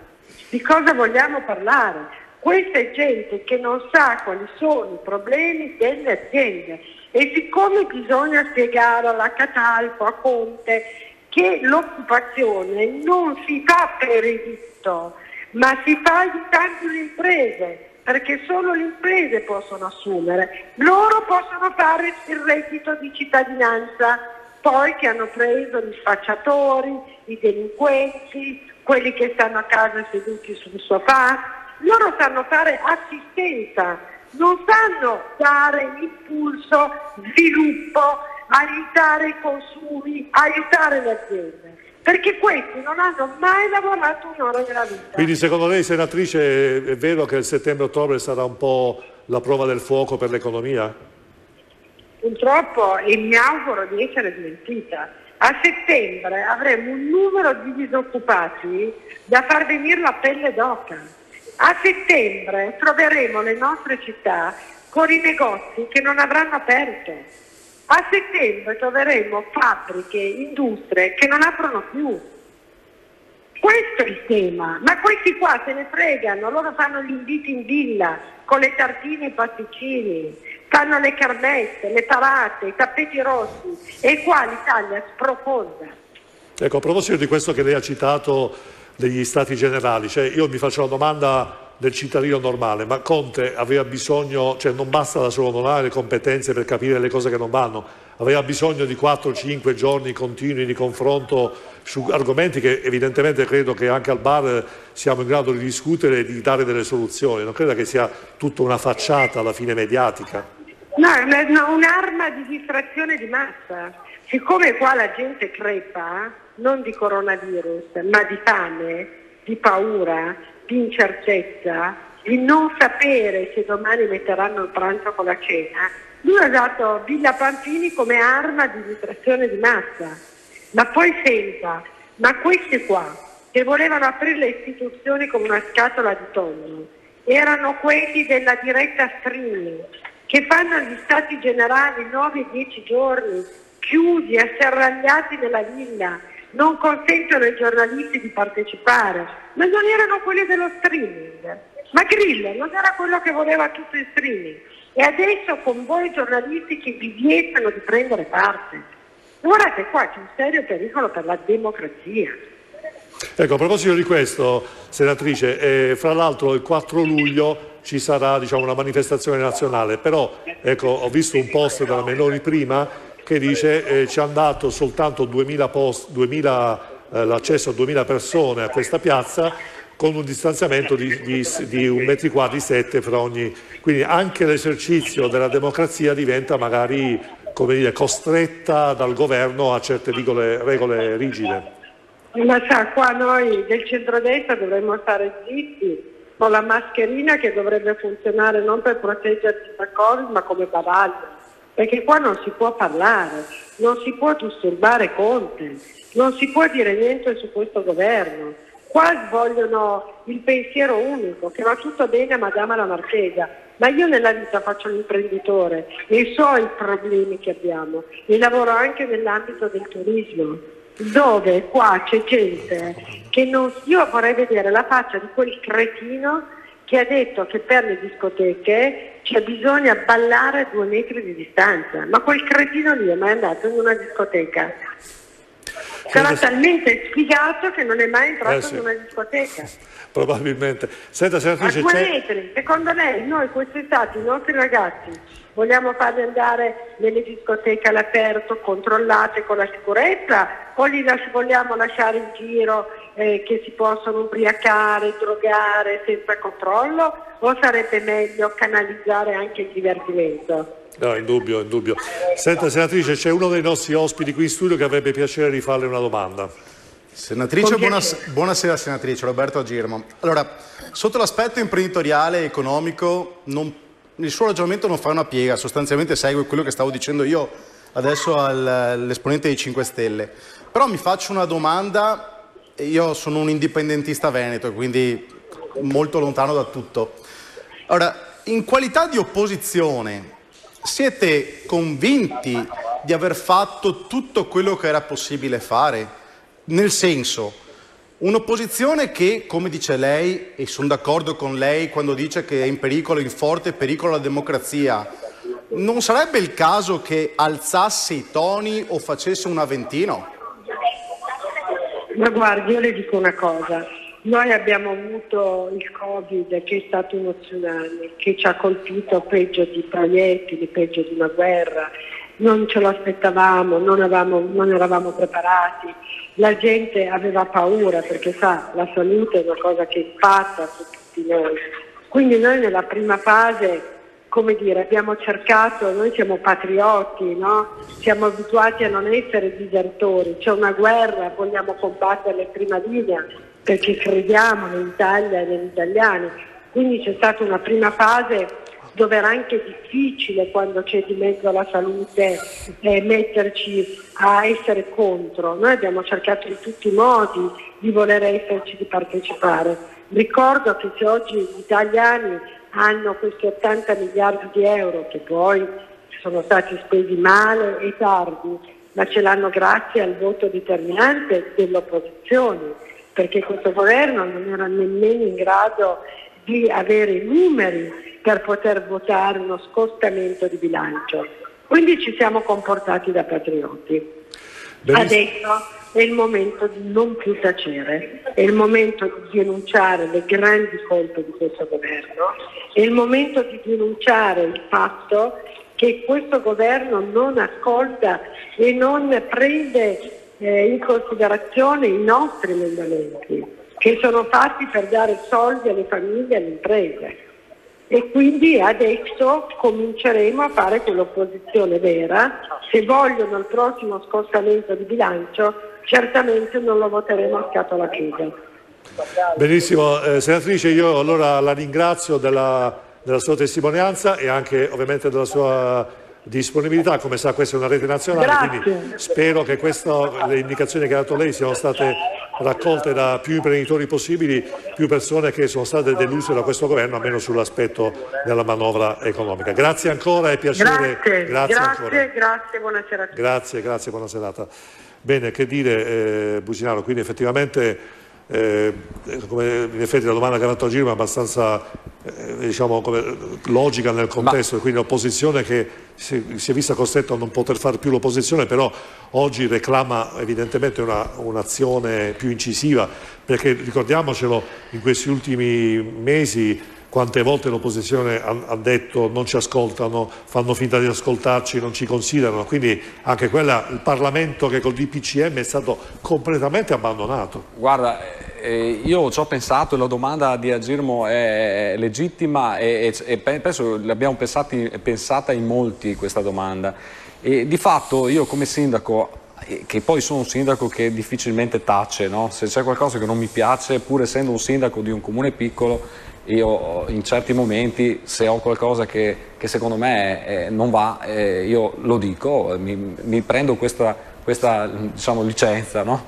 Di cosa vogliamo parlare? Questa è gente che non sa quali sono i problemi delle aziende e siccome bisogna spiegare alla Catalpo, a Conte, che l'occupazione non si fa per editto, ma si fa aiutando le imprese, perché solo le imprese possono assumere. Loro possono fare il reddito di cittadinanza, poi che hanno preso gli spacciatori, i delinquenti, quelli che stanno a casa seduti sul sofà, loro sanno fare assistenza, non sanno dare impulso, sviluppo, aiutare i consumi, aiutare le aziende. Perché questi non hanno mai lavorato un'ora nella vita. Quindi secondo lei, senatrice, è vero che il settembre-ottobre sarà un po' la prova del fuoco per l'economia? Purtroppo, e mi auguro di essere smentita, a settembre avremo un numero di disoccupati da far venire la pelle d'oca. A settembre troveremo le nostre città con i negozi che non avranno aperto. A settembre troveremo fabbriche, industrie che non aprono più. Questo è il tema, ma questi qua se ne fregano, loro fanno gli inviti in villa con le tartine e i pasticcini, fanno le carmette, le parate, i tappeti rossi e qua l'Italia sprofonda. Ecco, a proposito di questo che lei ha citato degli stati generali, cioè io mi faccio la domanda del cittadino normale, ma Conte aveva bisogno, cioè non basta solo, non ha le competenze per capire le cose che non vanno, aveva bisogno di 4-5 giorni continui di confronto su argomenti che evidentemente credo che anche al bar siamo in grado di discutere e di dare delle soluzioni, non credo che sia tutta una facciata alla fine mediatica. No, è un'arma di distrazione di massa. Siccome qua la gente crepa, non di coronavirus, ma di fame, di paura, di incertezza, di non sapere se domani metteranno il pranzo con la cena, lui ha usato Villa Pampini come arma di distrazione di massa. Ma poi senta, ma questi qua che volevano aprire le istituzioni come una scatola di tonno, erano quelli della diretta streaming, che fanno gli stati generali 9-10 giorni, chiusi, asserragliati nella villa, non consentono ai giornalisti di partecipare, ma non erano quelli dello streaming. Ma Grillo non era quello che voleva tutto il streaming. E adesso con voi giornalisti che vi vietano di prendere parte. Guardate qua c'è un serio pericolo per la democrazia. Ecco, a proposito di questo, senatrice, eh, fra l'altro il 4 luglio ci sarà diciamo, una manifestazione nazionale, però ecco, ho visto un post della Meloni prima che dice eh, ci hanno dato soltanto 2000 post, 2000, eh, l'accesso a 2000 persone a questa piazza con un distanziamento di, di, di un metri quadri 7 fra ogni... Quindi anche l'esercizio della democrazia diventa magari dire, costretta dal governo a certe regole, regole rigide. Ma sa, qua noi del centrodestra dovremmo stare zitti con la mascherina che dovrebbe funzionare non per proteggerci da Covid ma come bavaglio, perché qua non si può parlare, non si può disturbare Conte, non si può dire niente su questo governo. Qua vogliono il pensiero unico, che va tutto bene a Madama la Marchesa, ma io nella vita faccio l'imprenditore e so i problemi che abbiamo e lavoro anche nell'ambito del turismo, dove qua c'è gente che non... Io vorrei vedere la faccia di quel cretino che ha detto che per le discoteche c'è bisogno ballare a due metri di distanza, ma quel cretino lì è mai andato in una discoteca? Sarà talmente sfigato che non è mai entrato Eh, sì. in una discoteca. Probabilmente. Senta, A senatrice, due c'è... metri, secondo lei noi quest'estate i nostri ragazzi vogliamo farli andare nelle discoteche all'aperto, controllate con la sicurezza o li las- vogliamo lasciare in giro eh, che si possono ubriacare, drogare senza controllo o sarebbe meglio canalizzare anche il divertimento? No, in dubbio, in dubbio. Senta, senatrice, c'è uno dei nostri ospiti qui in studio che avrebbe piacere di farle una domanda. Senatrice, buonas- buonasera senatrice, Roberto Girmo. Allora, sotto l'aspetto imprenditoriale e economico, non- il suo ragionamento non fa una piega, sostanzialmente segue quello che stavo dicendo io adesso al- all'esponente dei 5 Stelle. Però mi faccio una domanda, io sono un indipendentista veneto, quindi molto lontano da tutto. Allora, in qualità di opposizione, siete convinti di aver fatto tutto quello che era possibile fare? Nel senso, un'opposizione che, come dice lei, e sono d'accordo con lei quando dice che è in pericolo, in forte pericolo la democrazia, non sarebbe il caso che alzasse i toni o facesse un aventino? Ma guardi, io le dico una cosa. Noi abbiamo avuto il Covid che è stato uno tsunami, che ci ha colpito peggio di proiettili, peggio di una guerra. Non ce lo aspettavamo, non, avevamo- non eravamo preparati. La gente aveva paura perché sa, la salute è una cosa che impatta su tutti noi. Quindi noi nella prima fase come dire, abbiamo cercato, noi siamo patrioti, no? siamo abituati a non essere disertori, c'è una guerra, vogliamo combatterla in prima linea perché crediamo nell'Italia e negli italiani. Quindi c'è stata una prima fase dove era anche difficile quando c'è di mezzo la salute eh, metterci a essere contro. Noi abbiamo cercato in tutti i modi di voler esserci, di partecipare. Ricordo che se oggi gli italiani hanno questi 80 miliardi di euro che poi sono stati spesi male e tardi, ma ce l'hanno grazie al voto determinante dell'opposizione, perché questo governo non era nemmeno in grado di avere i numeri per poter votare uno scostamento di bilancio. Quindi ci siamo comportati da patrioti. Benissimo. Adesso è il momento di non più tacere, è il momento di denunciare le grandi colpe di questo governo, è il momento di denunciare il fatto che questo governo non ascolta e non prende eh, in considerazione i nostri emendamenti, che sono fatti per dare soldi alle famiglie e alle imprese. E quindi adesso cominceremo a fare quell'opposizione vera. Se vogliono il prossimo scostamento di bilancio, certamente non lo voteremo a scatola chiusa. Benissimo, eh, senatrice, io allora la ringrazio della, della sua testimonianza e anche ovviamente della sua disponibilità. Come sa questa è una rete nazionale, Grazie. quindi spero che questa- le indicazioni che ha dato lei siano state raccolte da più imprenditori possibili, più persone che sono state deluse da questo governo, almeno sull'aspetto della manovra economica. Grazie ancora e piacere. Grazie, grazie ancora. grazie, grazie, buonasera a tutti. Grazie, grazie, buona serata. Bene, che dire eh, Businaro, quindi effettivamente eh, come in effetti la domanda che ha fatto a Girma è abbastanza eh, diciamo, logica nel contesto, Ma... quindi l'opposizione che si, si, è vista costretta a non poter fare più l'opposizione, però oggi reclama evidentemente una, un'azione più incisiva, perché ricordiamocelo, in questi ultimi mesi quante volte l'opposizione ha, detto non ci ascoltano, fanno finta di ascoltarci, non ci considerano, quindi anche quella, il Parlamento che col DPCM è stato completamente abbandonato. Guarda, eh, io ci ho pensato e la domanda di Agirmo è legittima e, e, e penso l'abbiamo pensata in molti questa domanda. E di fatto io come sindaco che poi sono un sindaco che difficilmente tace, no? se c'è qualcosa che non mi piace, pur essendo un sindaco di un comune piccolo, io in certi momenti se ho qualcosa che, che secondo me eh, non va, eh, io lo dico, mi, mi prendo questa, questa diciamo, licenza. No?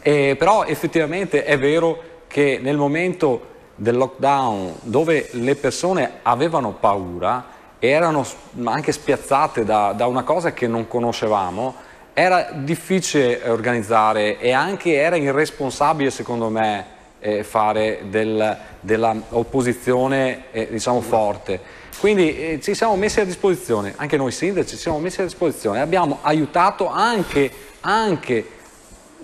E, però effettivamente è vero che nel momento del lockdown dove le persone avevano paura, erano anche spiazzate da, da una cosa che non conoscevamo, era difficile organizzare e anche era irresponsabile secondo me eh, fare del, dell'opposizione eh, diciamo forte. Quindi eh, ci siamo messi a disposizione, anche noi sindaci ci siamo messi a disposizione, abbiamo aiutato anche, anche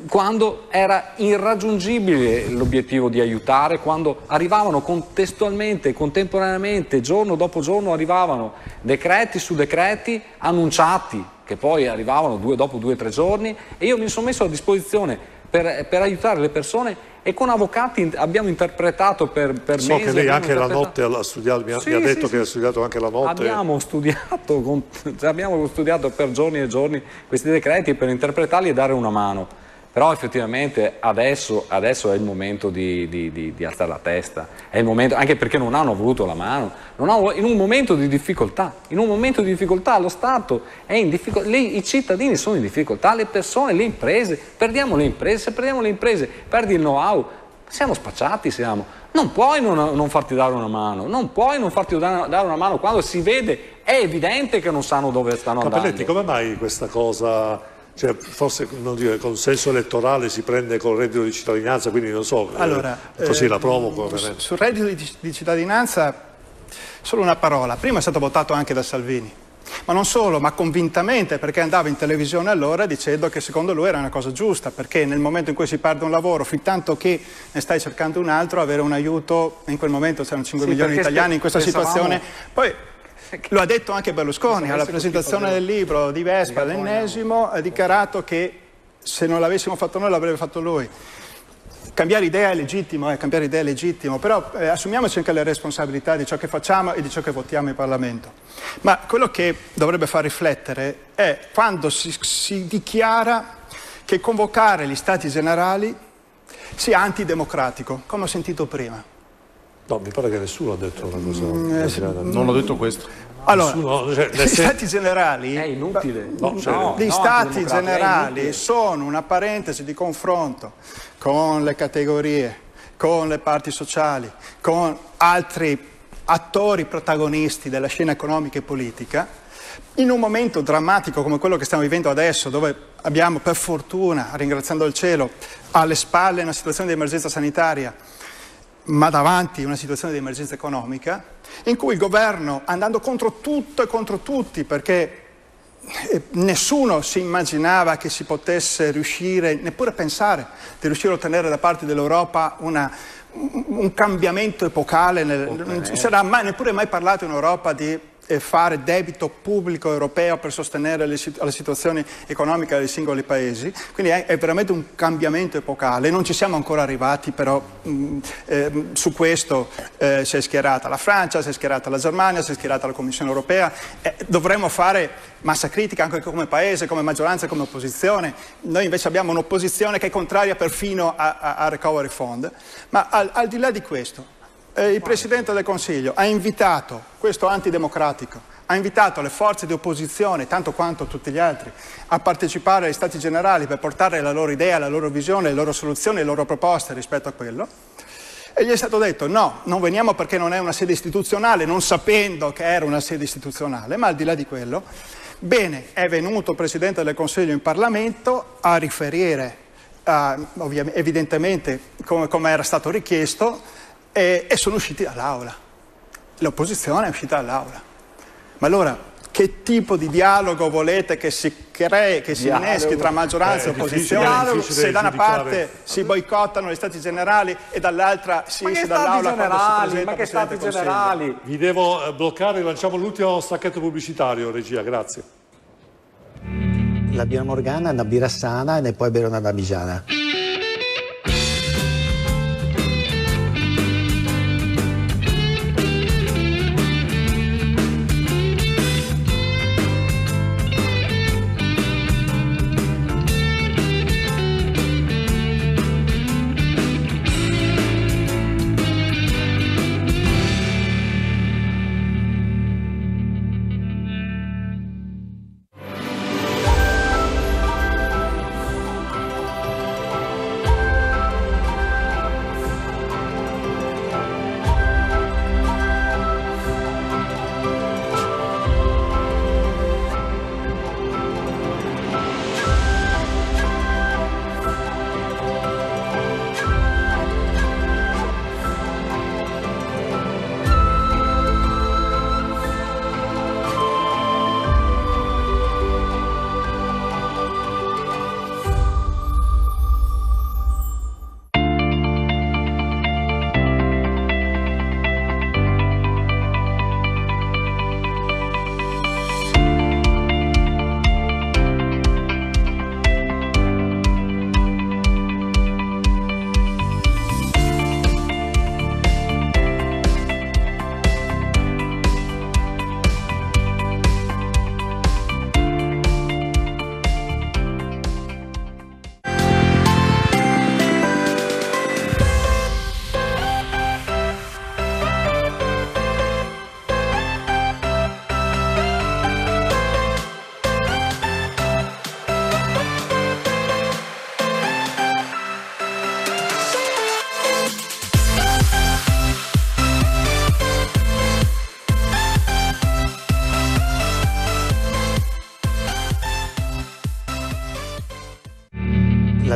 quando era irraggiungibile l'obiettivo di aiutare, quando arrivavano contestualmente, contemporaneamente, giorno dopo giorno arrivavano decreti su decreti annunciati, che poi arrivavano due, dopo due o tre giorni e io mi sono messo a disposizione per, per aiutare le persone e con avvocati abbiamo interpretato per, per so mesi. So che lei anche la notte ha studiato, mi ha, sì, mi ha detto sì, che sì. ha studiato anche la notte. Abbiamo studiato, con, abbiamo studiato per giorni e giorni questi decreti per interpretarli e dare una mano. Però effettivamente adesso, adesso è il momento di, di, di, di, alzare la testa, è il momento, anche perché non hanno voluto la mano, hanno, in un momento di difficoltà, in un momento di difficoltà lo Stato è in difficoltà, i cittadini sono in difficoltà, le persone, le imprese, perdiamo le imprese, se perdiamo le imprese perdi il know-how, siamo spacciati, siamo. Non puoi non, non, farti dare una mano, non puoi non farti dare una mano quando si vede, è evidente che non sanno dove stanno Capelletti, andando. come mai questa cosa cioè, forse non dire, consenso elettorale si prende col reddito di cittadinanza, quindi non so, eh, allora, eh, così eh, la provoco. Sul reddito di, di cittadinanza, solo una parola. Prima è stato votato anche da Salvini. Ma non solo, ma convintamente, perché andava in televisione allora dicendo che secondo lui era una cosa giusta, perché nel momento in cui si perde un lavoro, fin tanto che ne stai cercando un altro, avere un aiuto, in quel momento c'erano 5 sì, milioni di italiani in questa pensavamo... situazione. Poi lo ha detto anche Berlusconi alla presentazione del libro di Vespa, l'ennesimo, ha dichiarato che se non l'avessimo fatto noi l'avrebbe fatto lui. Cambiare idea è legittimo, eh, cambiare idea è legittimo, però eh, assumiamoci anche le responsabilità di ciò che facciamo e di ciò che votiamo in Parlamento. Ma quello che dovrebbe far riflettere è quando si, si dichiara che convocare gli stati generali sia antidemocratico, come ho sentito prima. No, mi pare che nessuno ha detto una cosa. Mm, eh, non ho detto questo. Allora, nessuno, cioè, gli stati generali, è inutile. No, cioè, no, gli no, stati generali sono una parentesi di confronto con le categorie, con le parti sociali, con altri attori protagonisti della scena economica e politica, in un momento drammatico come quello che stiamo vivendo adesso, dove abbiamo per fortuna, ringraziando il cielo, alle spalle una situazione di emergenza sanitaria ma davanti a una situazione di emergenza economica, in cui il governo, andando contro tutto e contro tutti, perché eh, nessuno si immaginava che si potesse riuscire, neppure pensare, di riuscire a ottenere da parte dell'Europa una, un cambiamento epocale, nel, non si era mai, neppure mai parlato in Europa di fare debito pubblico europeo per sostenere le, le situazioni economiche dei singoli paesi, quindi è, è, veramente un cambiamento epocale, non ci siamo ancora arrivati però mh, eh, su questo eh, si è schierata la Francia, si è schierata la Germania, si è schierata la Commissione europea, eh, dovremmo fare massa critica anche come paese, come maggioranza, come opposizione, noi invece abbiamo un'opposizione che è contraria perfino a, a, a Recovery Fund, ma al, al di là di questo eh, il Presidente del Consiglio ha invitato, questo antidemocratico, ha invitato le forze di opposizione, tanto quanto tutti gli altri, a partecipare agli Stati Generali per portare la loro idea, la loro visione, le loro soluzioni, le loro proposte rispetto a quello. E gli è stato detto no, non veniamo perché non è una sede istituzionale, non sapendo che era una sede istituzionale, ma al di là di quello, bene, è venuto il Presidente del Consiglio in Parlamento a riferire, uh, evidentemente come, come, era stato richiesto, e, e sono usciti dall'aula. L'opposizione è uscita dall'aula. Ma allora che tipo di dialogo volete che si crei, che si dialogo. inneschi tra maggioranza e opposizione? se da una parte si boicottano gli stati generali e dall'altra si esce dall'aula generali, ma che stati generali? Vi devo eh, bloccare lanciamo l'ultimo stacchetto pubblicitario regia grazie. La birra morgana è una birra sana e poi bere una damigiana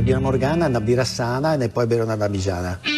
birra morgana, una birra sana e poi bere una damigiana.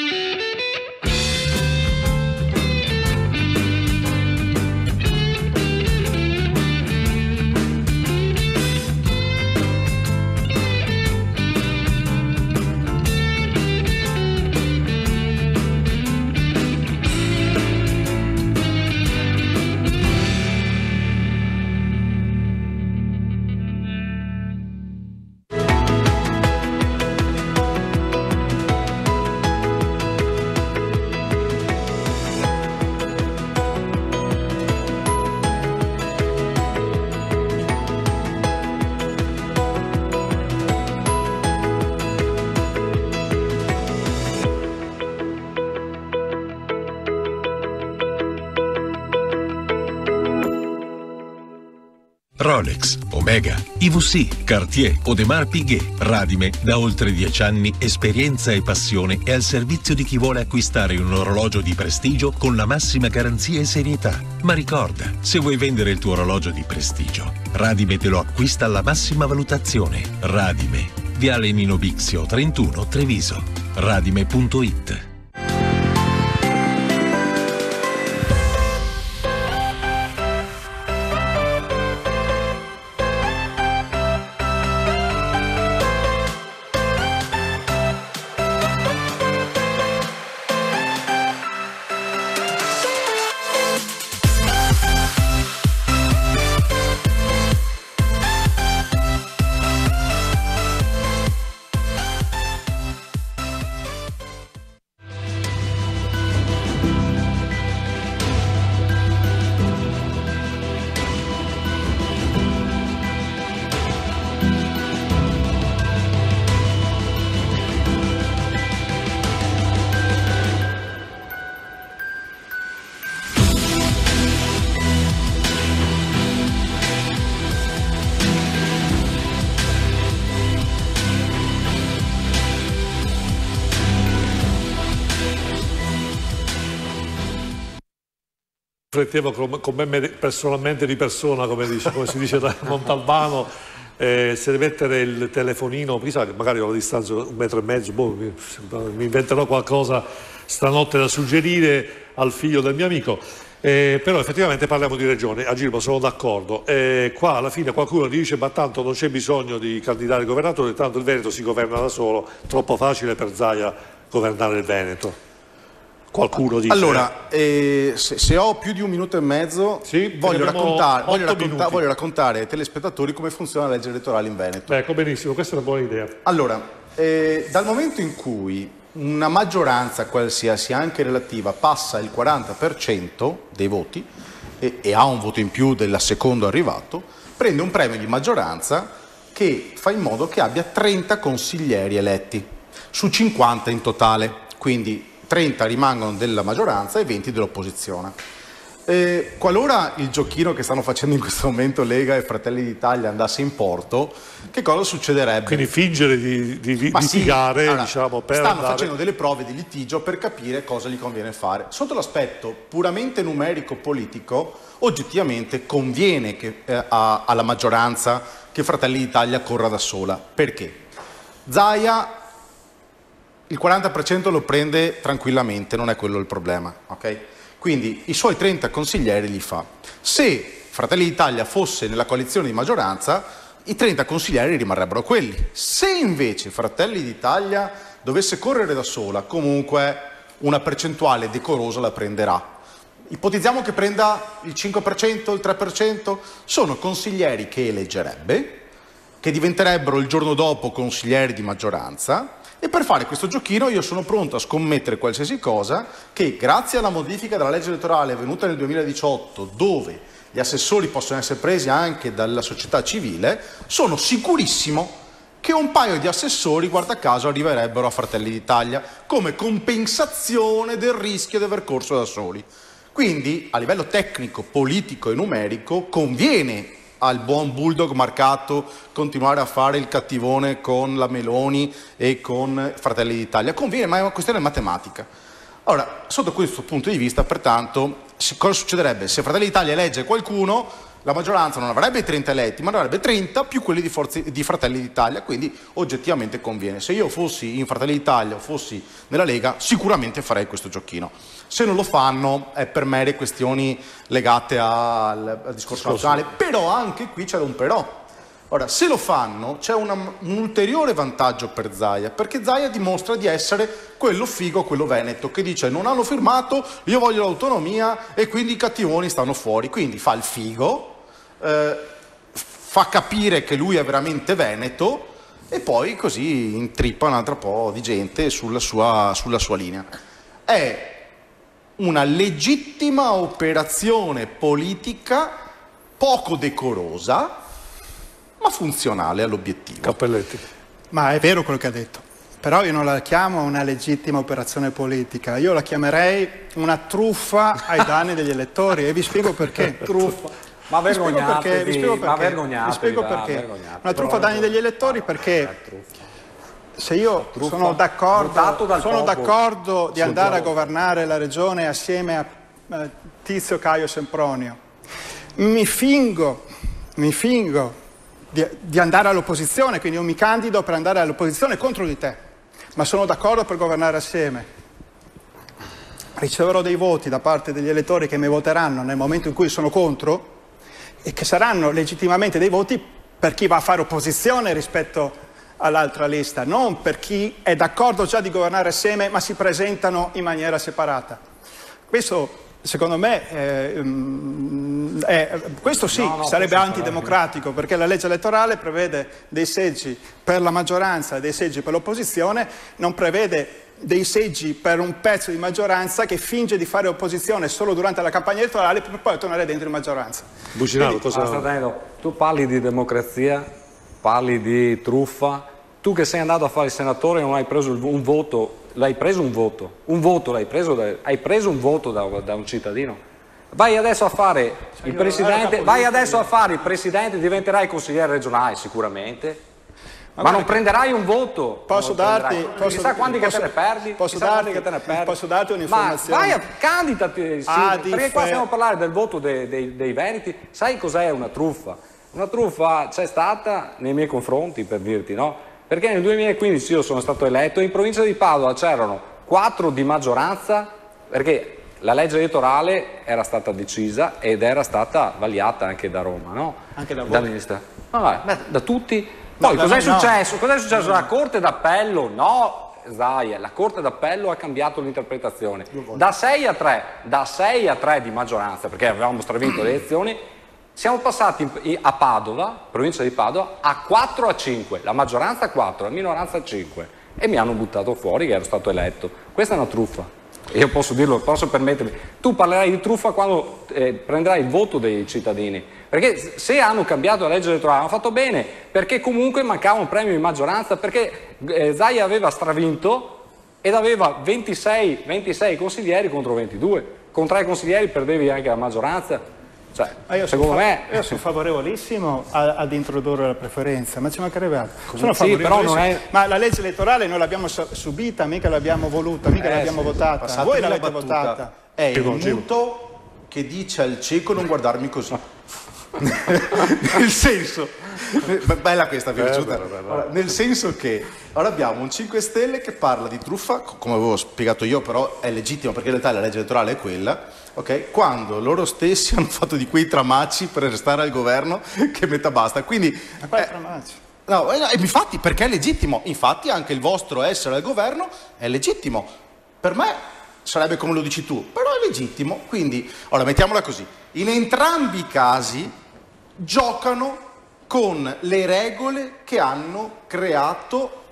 IVC, Cartier, Audemars Piguet, Radime, da oltre dieci anni esperienza e passione è al servizio di chi vuole acquistare un orologio di prestigio con la massima garanzia e serietà. Ma ricorda, se vuoi vendere il tuo orologio di prestigio, Radime te lo acquista alla massima valutazione. Radime, Viale Nino Bixio 31 Treviso. Radime.it riflettevo con me personalmente di persona, come, dice, come si dice da Montalbano, eh, se mettere il telefonino, chissà che magari ho la distanza un metro e mezzo, boh, mi, mi inventerò qualcosa stanotte da suggerire al figlio del mio amico. Eh, però effettivamente parliamo di regione, a Girbo sono d'accordo. Eh, qua alla fine qualcuno dice ma tanto non c'è bisogno di candidare governatore, tanto il Veneto si governa da solo, troppo facile per Zaia governare il Veneto. Qualcuno dice. Allora, eh, se, se, ho più di un minuto e mezzo, sì, voglio, raccontare, voglio, racconta, voglio, raccontare, ai telespettatori come funziona la legge elettorale in Veneto. Ecco, benissimo, questa è una buona idea. Allora, eh, dal momento in cui una maggioranza qualsiasi, anche relativa, passa il 40% dei voti e, e ha un voto in più del secondo arrivato, prende un premio di maggioranza che fa in modo che abbia 30 consiglieri eletti su 50 in totale. Quindi 30 rimangono della maggioranza e 20 dell'opposizione. Eh, qualora il giochino che stanno facendo in questo momento Lega e Fratelli d'Italia andasse in porto, che cosa succederebbe? Quindi fingere di, di, di litigare, sì, allora, diciamo, per Stanno andare... facendo delle prove di litigio per capire cosa gli conviene fare. Sotto l'aspetto puramente numerico-politico, oggettivamente conviene che, eh, a, alla maggioranza che Fratelli d'Italia corra da sola. Perché? Zaia il 40% lo prende tranquillamente, non è quello il problema. Okay? Quindi i suoi 30 consiglieri li fa. Se Fratelli d'Italia fosse nella coalizione di maggioranza, i 30 consiglieri rimarrebbero quelli. Se invece Fratelli d'Italia dovesse correre da sola, comunque una percentuale decorosa la prenderà. Ipotizziamo che prenda il 5%, il 3%, sono consiglieri che eleggerebbe, che diventerebbero il giorno dopo consiglieri di maggioranza e per fare questo giochino io sono pronto a scommettere qualsiasi cosa che grazie alla modifica della legge elettorale avvenuta nel 2018 dove gli assessori possono essere presi anche dalla società civile, sono sicurissimo che un paio di assessori, guarda caso, arriverebbero a Fratelli d'Italia come compensazione del rischio di aver corso da soli. Quindi, a livello tecnico, politico e numerico, conviene al buon bulldog marcato continuare a fare il cattivone con la Meloni e con Fratelli d'Italia. Conviene, ma è una questione matematica. Ora, sotto questo punto di vista, pertanto, cosa succederebbe? Se Fratelli d'Italia elegge qualcuno, la maggioranza non avrebbe 30 eletti, ma avrebbe 30 più quelli di, Forzi, di, Fratelli d'Italia, quindi oggettivamente conviene. Se io fossi in Fratelli d'Italia o fossi nella Lega, sicuramente farei questo giochino. Se non lo fanno è per mere questioni legate al, al discorso nazionale, però anche qui c'è un però. Ora, se lo fanno, c'è una, un ulteriore vantaggio per Zaia, perché Zaia dimostra di essere quello figo, quello veneto, che dice non hanno firmato, io voglio l'autonomia e quindi i cattivoni stanno fuori. Quindi fa il figo, eh, fa capire che lui è veramente veneto e poi così intrippa un altro po' di gente sulla sua, sulla sua linea. È una legittima operazione politica poco decorosa, ma funzionale all'obiettivo. Cappelletti. Ma è vero quello che ha detto. Però io non la chiamo una legittima operazione politica, io la chiamerei una truffa ai danni degli elettori e vi spiego perché. truffa. Ma vergognatevi, vi spiego perché, ma vergognatevi, spiego perché. Una truffa ai danni degli elettori perché se io sono d'accordo, sono d'accordo di andare a governare la regione assieme a eh, Tizio Caio Sempronio, mi fingo, mi fingo di, di andare all'opposizione, quindi io mi candido per andare all'opposizione contro di te, ma sono d'accordo per governare assieme. Riceverò dei voti da parte degli elettori che mi voteranno nel momento in cui sono contro e che saranno legittimamente dei voti per chi va a fare opposizione rispetto all'altra lista, non per chi è d'accordo già di governare assieme ma si presentano in maniera separata. Questo secondo me mm, è, questo sì no, no, sarebbe antidemocratico perché la legge elettorale prevede dei seggi per la maggioranza e dei seggi per l'opposizione, non prevede dei seggi per un pezzo di maggioranza che finge di fare opposizione solo durante la campagna elettorale per poi tornare dentro in maggioranza. Bucinaro, cosa... Tu parli di democrazia, parli di truffa, tu che sei andato a fare il senatore non hai preso un voto, l'hai preso un voto, un voto l'hai preso, da, hai preso un voto da, da, un cittadino. Vai adesso a fare il presidente, vai adesso a fare il presidente, diventerai consigliere regionale sicuramente. Ma, ma non prenderai un voto. Posso darti. Posso, chissà quanti posso, che te ne perdi. Posso darti, che te ne perdi. Posso darti un'informazione. Ma vai a candidati, sì, perché qua stiamo a parlare del voto dei, dei, dei Veneti. Sai cos'è una truffa? Una truffa c'è stata nei miei confronti, per dirti, no? Perché nel 2015 io sono stato eletto e in provincia di Padova c'erano quattro di maggioranza, perché la legge elettorale era stata decisa ed era stata vagliata anche da Roma, no? Anche da voi. Dall'Insta. Ma va, da tutti. Poi cos'è no. successo? Cos'è successo? La Corte d'Appello? No, Zaia, la Corte d'Appello ha cambiato l'interpretazione. Da 6 a 3, da 6 a 3 di maggioranza, perché avevamo stravinto le elezioni, siamo passati a Padova, provincia di Padova, a 4 a 5, la maggioranza 4, la minoranza 5 e mi hanno buttato fuori che ero stato eletto. Questa è una truffa. Io posso dirlo, posso permettermi. Tu parlerai di truffa quando eh, prenderai il voto dei cittadini. Perché se hanno cambiato la legge elettorale hanno fatto bene, perché comunque mancava un premio di maggioranza, perché eh, Zaia aveva stravinto ed aveva 26, 26 consiglieri contro 22. Con tre consiglieri perdevi anche la maggioranza. Cioè, Ah, io secondo me... io sono favorevolissimo a- ad introdurre la preferenza, ma ci mancherebbe altro. Sono Sì, però non è- Ma la legge elettorale noi l'abbiamo subita, mica l'abbiamo voluta, mica Eh, l'abbiamo sì, votata. Voi la l'avete votata. È il muto che dice al cieco non guardarmi così. nel senso, be- bella questa, vi è piaciuta? Ora, nel senso che ora abbiamo un 5 Stelle che parla di truffa, co- come avevo spiegato io, però è legittimo perché in realtà la legge elettorale è quella, ok? Quando loro stessi hanno fatto di quei tramacci per restare al governo che metà basta. Quindi Ma quale eh, tramacci? No, eh, infatti perché è legittimo, infatti anche il vostro essere al governo è legittimo. Per me sarebbe come lo dici tu, però è legittimo. Quindi, ora mettiamola così, in entrambi i casi giocano con le regole che hanno creato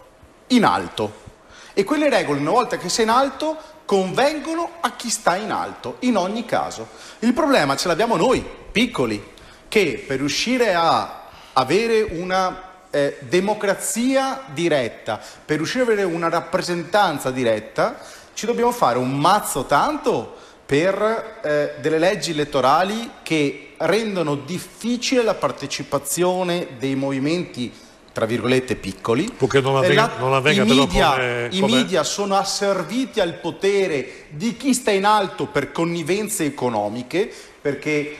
in alto. E quelle regole, una volta che sei in alto, convengono a chi sta in alto, in ogni caso. Il problema ce l'abbiamo noi, piccoli, che per riuscire a avere una eh, democrazia diretta, per riuscire ad avere una rappresentanza diretta, ci dobbiamo fare un mazzo tanto per eh, delle leggi elettorali che rendono difficile la partecipazione dei movimenti tra virgolette piccoli Purché non E avvenga- non avvenga i, media, come- i come- media sono asserviti al potere di chi sta in alto per connivenze economiche perché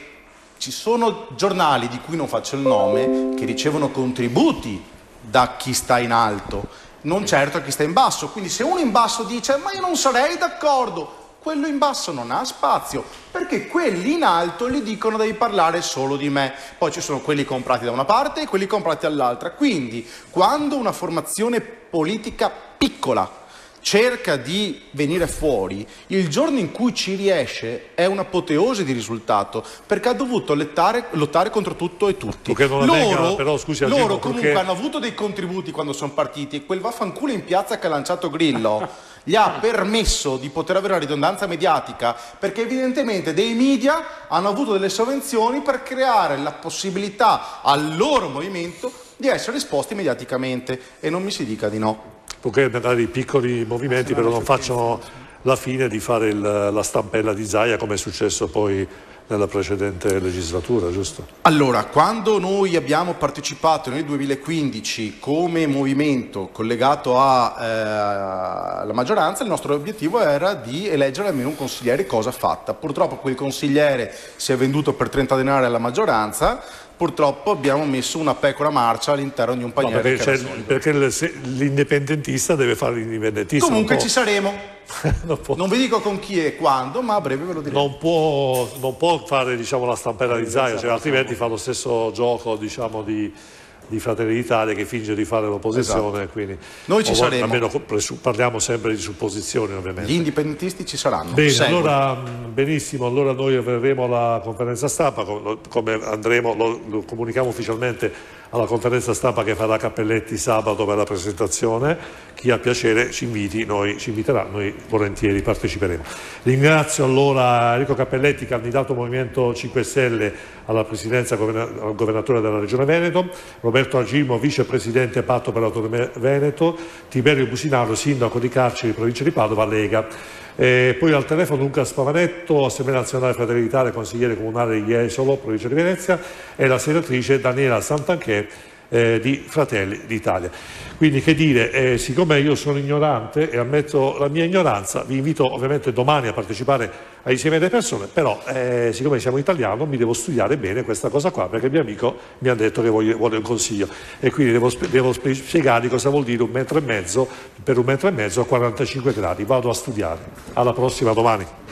ci sono giornali di cui non faccio il nome che ricevono contributi da chi sta in alto, non certo a chi sta in basso. Quindi se uno in basso dice ma io non sarei d'accordo, quello in basso non ha spazio, perché quelli in alto gli dicono devi parlare solo di me. Poi ci sono quelli comprati da una parte e quelli comprati dall'altra. Quindi quando una formazione politica piccola cerca di venire fuori, il giorno in cui ci riesce è un'apoteosi di risultato, perché ha dovuto lottare, lottare contro tutto e tutti. Non avvenga, però, scusi, loro comunque purché- hanno avuto dei contributi quando sono partiti e quel vaffanculo in piazza che ha lanciato Grillo gli ha permesso di poter avere una ridondanza mediatica perché evidentemente dei media hanno avuto delle sovvenzioni per creare la possibilità al loro movimento di essere esposti mediaticamente e non mi si dica di no. Purché magari i piccoli movimenti però non facciano la fine di fare il- la stampella di Zaia come è successo poi nella precedente legislatura, giusto? Allora, quando noi abbiamo partecipato nel 2015 come movimento collegato a, eh, alla maggioranza, il nostro obiettivo era di eleggere almeno un consigliere cosa fatta. Purtroppo quel consigliere si è venduto per 30 denari alla maggioranza, purtroppo abbiamo messo una pecora marcia all'interno di un No, paniere perché, solido. perché se- l'indipendentista deve fare l'indipendentista. Comunque ci saremo. non Non vi dico con chi e quando, ma a breve ve lo diremo. non può, non può fare diciamo, la stampella di Zaia, cioè, altrimenti fa lo stesso gioco diciamo, di, di Fratelli d'Italia che finge di fare l'opposizione. Quindi, Esatto. Noi ci saremo. Almeno parliamo sempre di supposizioni ovviamente. Gli indipendentisti ci saranno. Bene, allora, benissimo, allora noi avremo la conferenza stampa, com- come andremo, lo, lo comunichiamo ufficialmente alla conferenza stampa che farà Cappelletti sabato per la presentazione. Chi ha piacere ci inviti, noi, ci inviterà, noi volentieri parteciperemo. Ringrazio allora Enrico Cappelletti, candidato Movimento 5 Stelle alla presidenza al governatore della Regione Veneto, Roberto Agimo, vicepresidente Patto per l'Autonomia Veneto, Tiberio Businaro, sindaco di Carceri, provincia di Padova, Lega. E poi al telefono Luca Spavanetto, Assemblea Nazionale Fratelli d'Italia, consigliere comunale di Jesolo, provincia di Venezia, e la senatrice Daniela Santanchè, eh, di Fratelli d'Italia. Quindi che dire, eh, siccome io sono ignorante e ammetto la mia ignoranza, vi invito ovviamente domani a partecipare all'insieme delle persone, però eh, siccome siamo italiano mi devo studiare bene questa cosa qua perché il mio amico mi ha detto che vuole, vuole un consiglio e quindi devo, devo spiegargli cosa vuol dire un metro e mezzo per un metro e mezzo a 45 gradi. Vado a studiare. Alla prossima domani.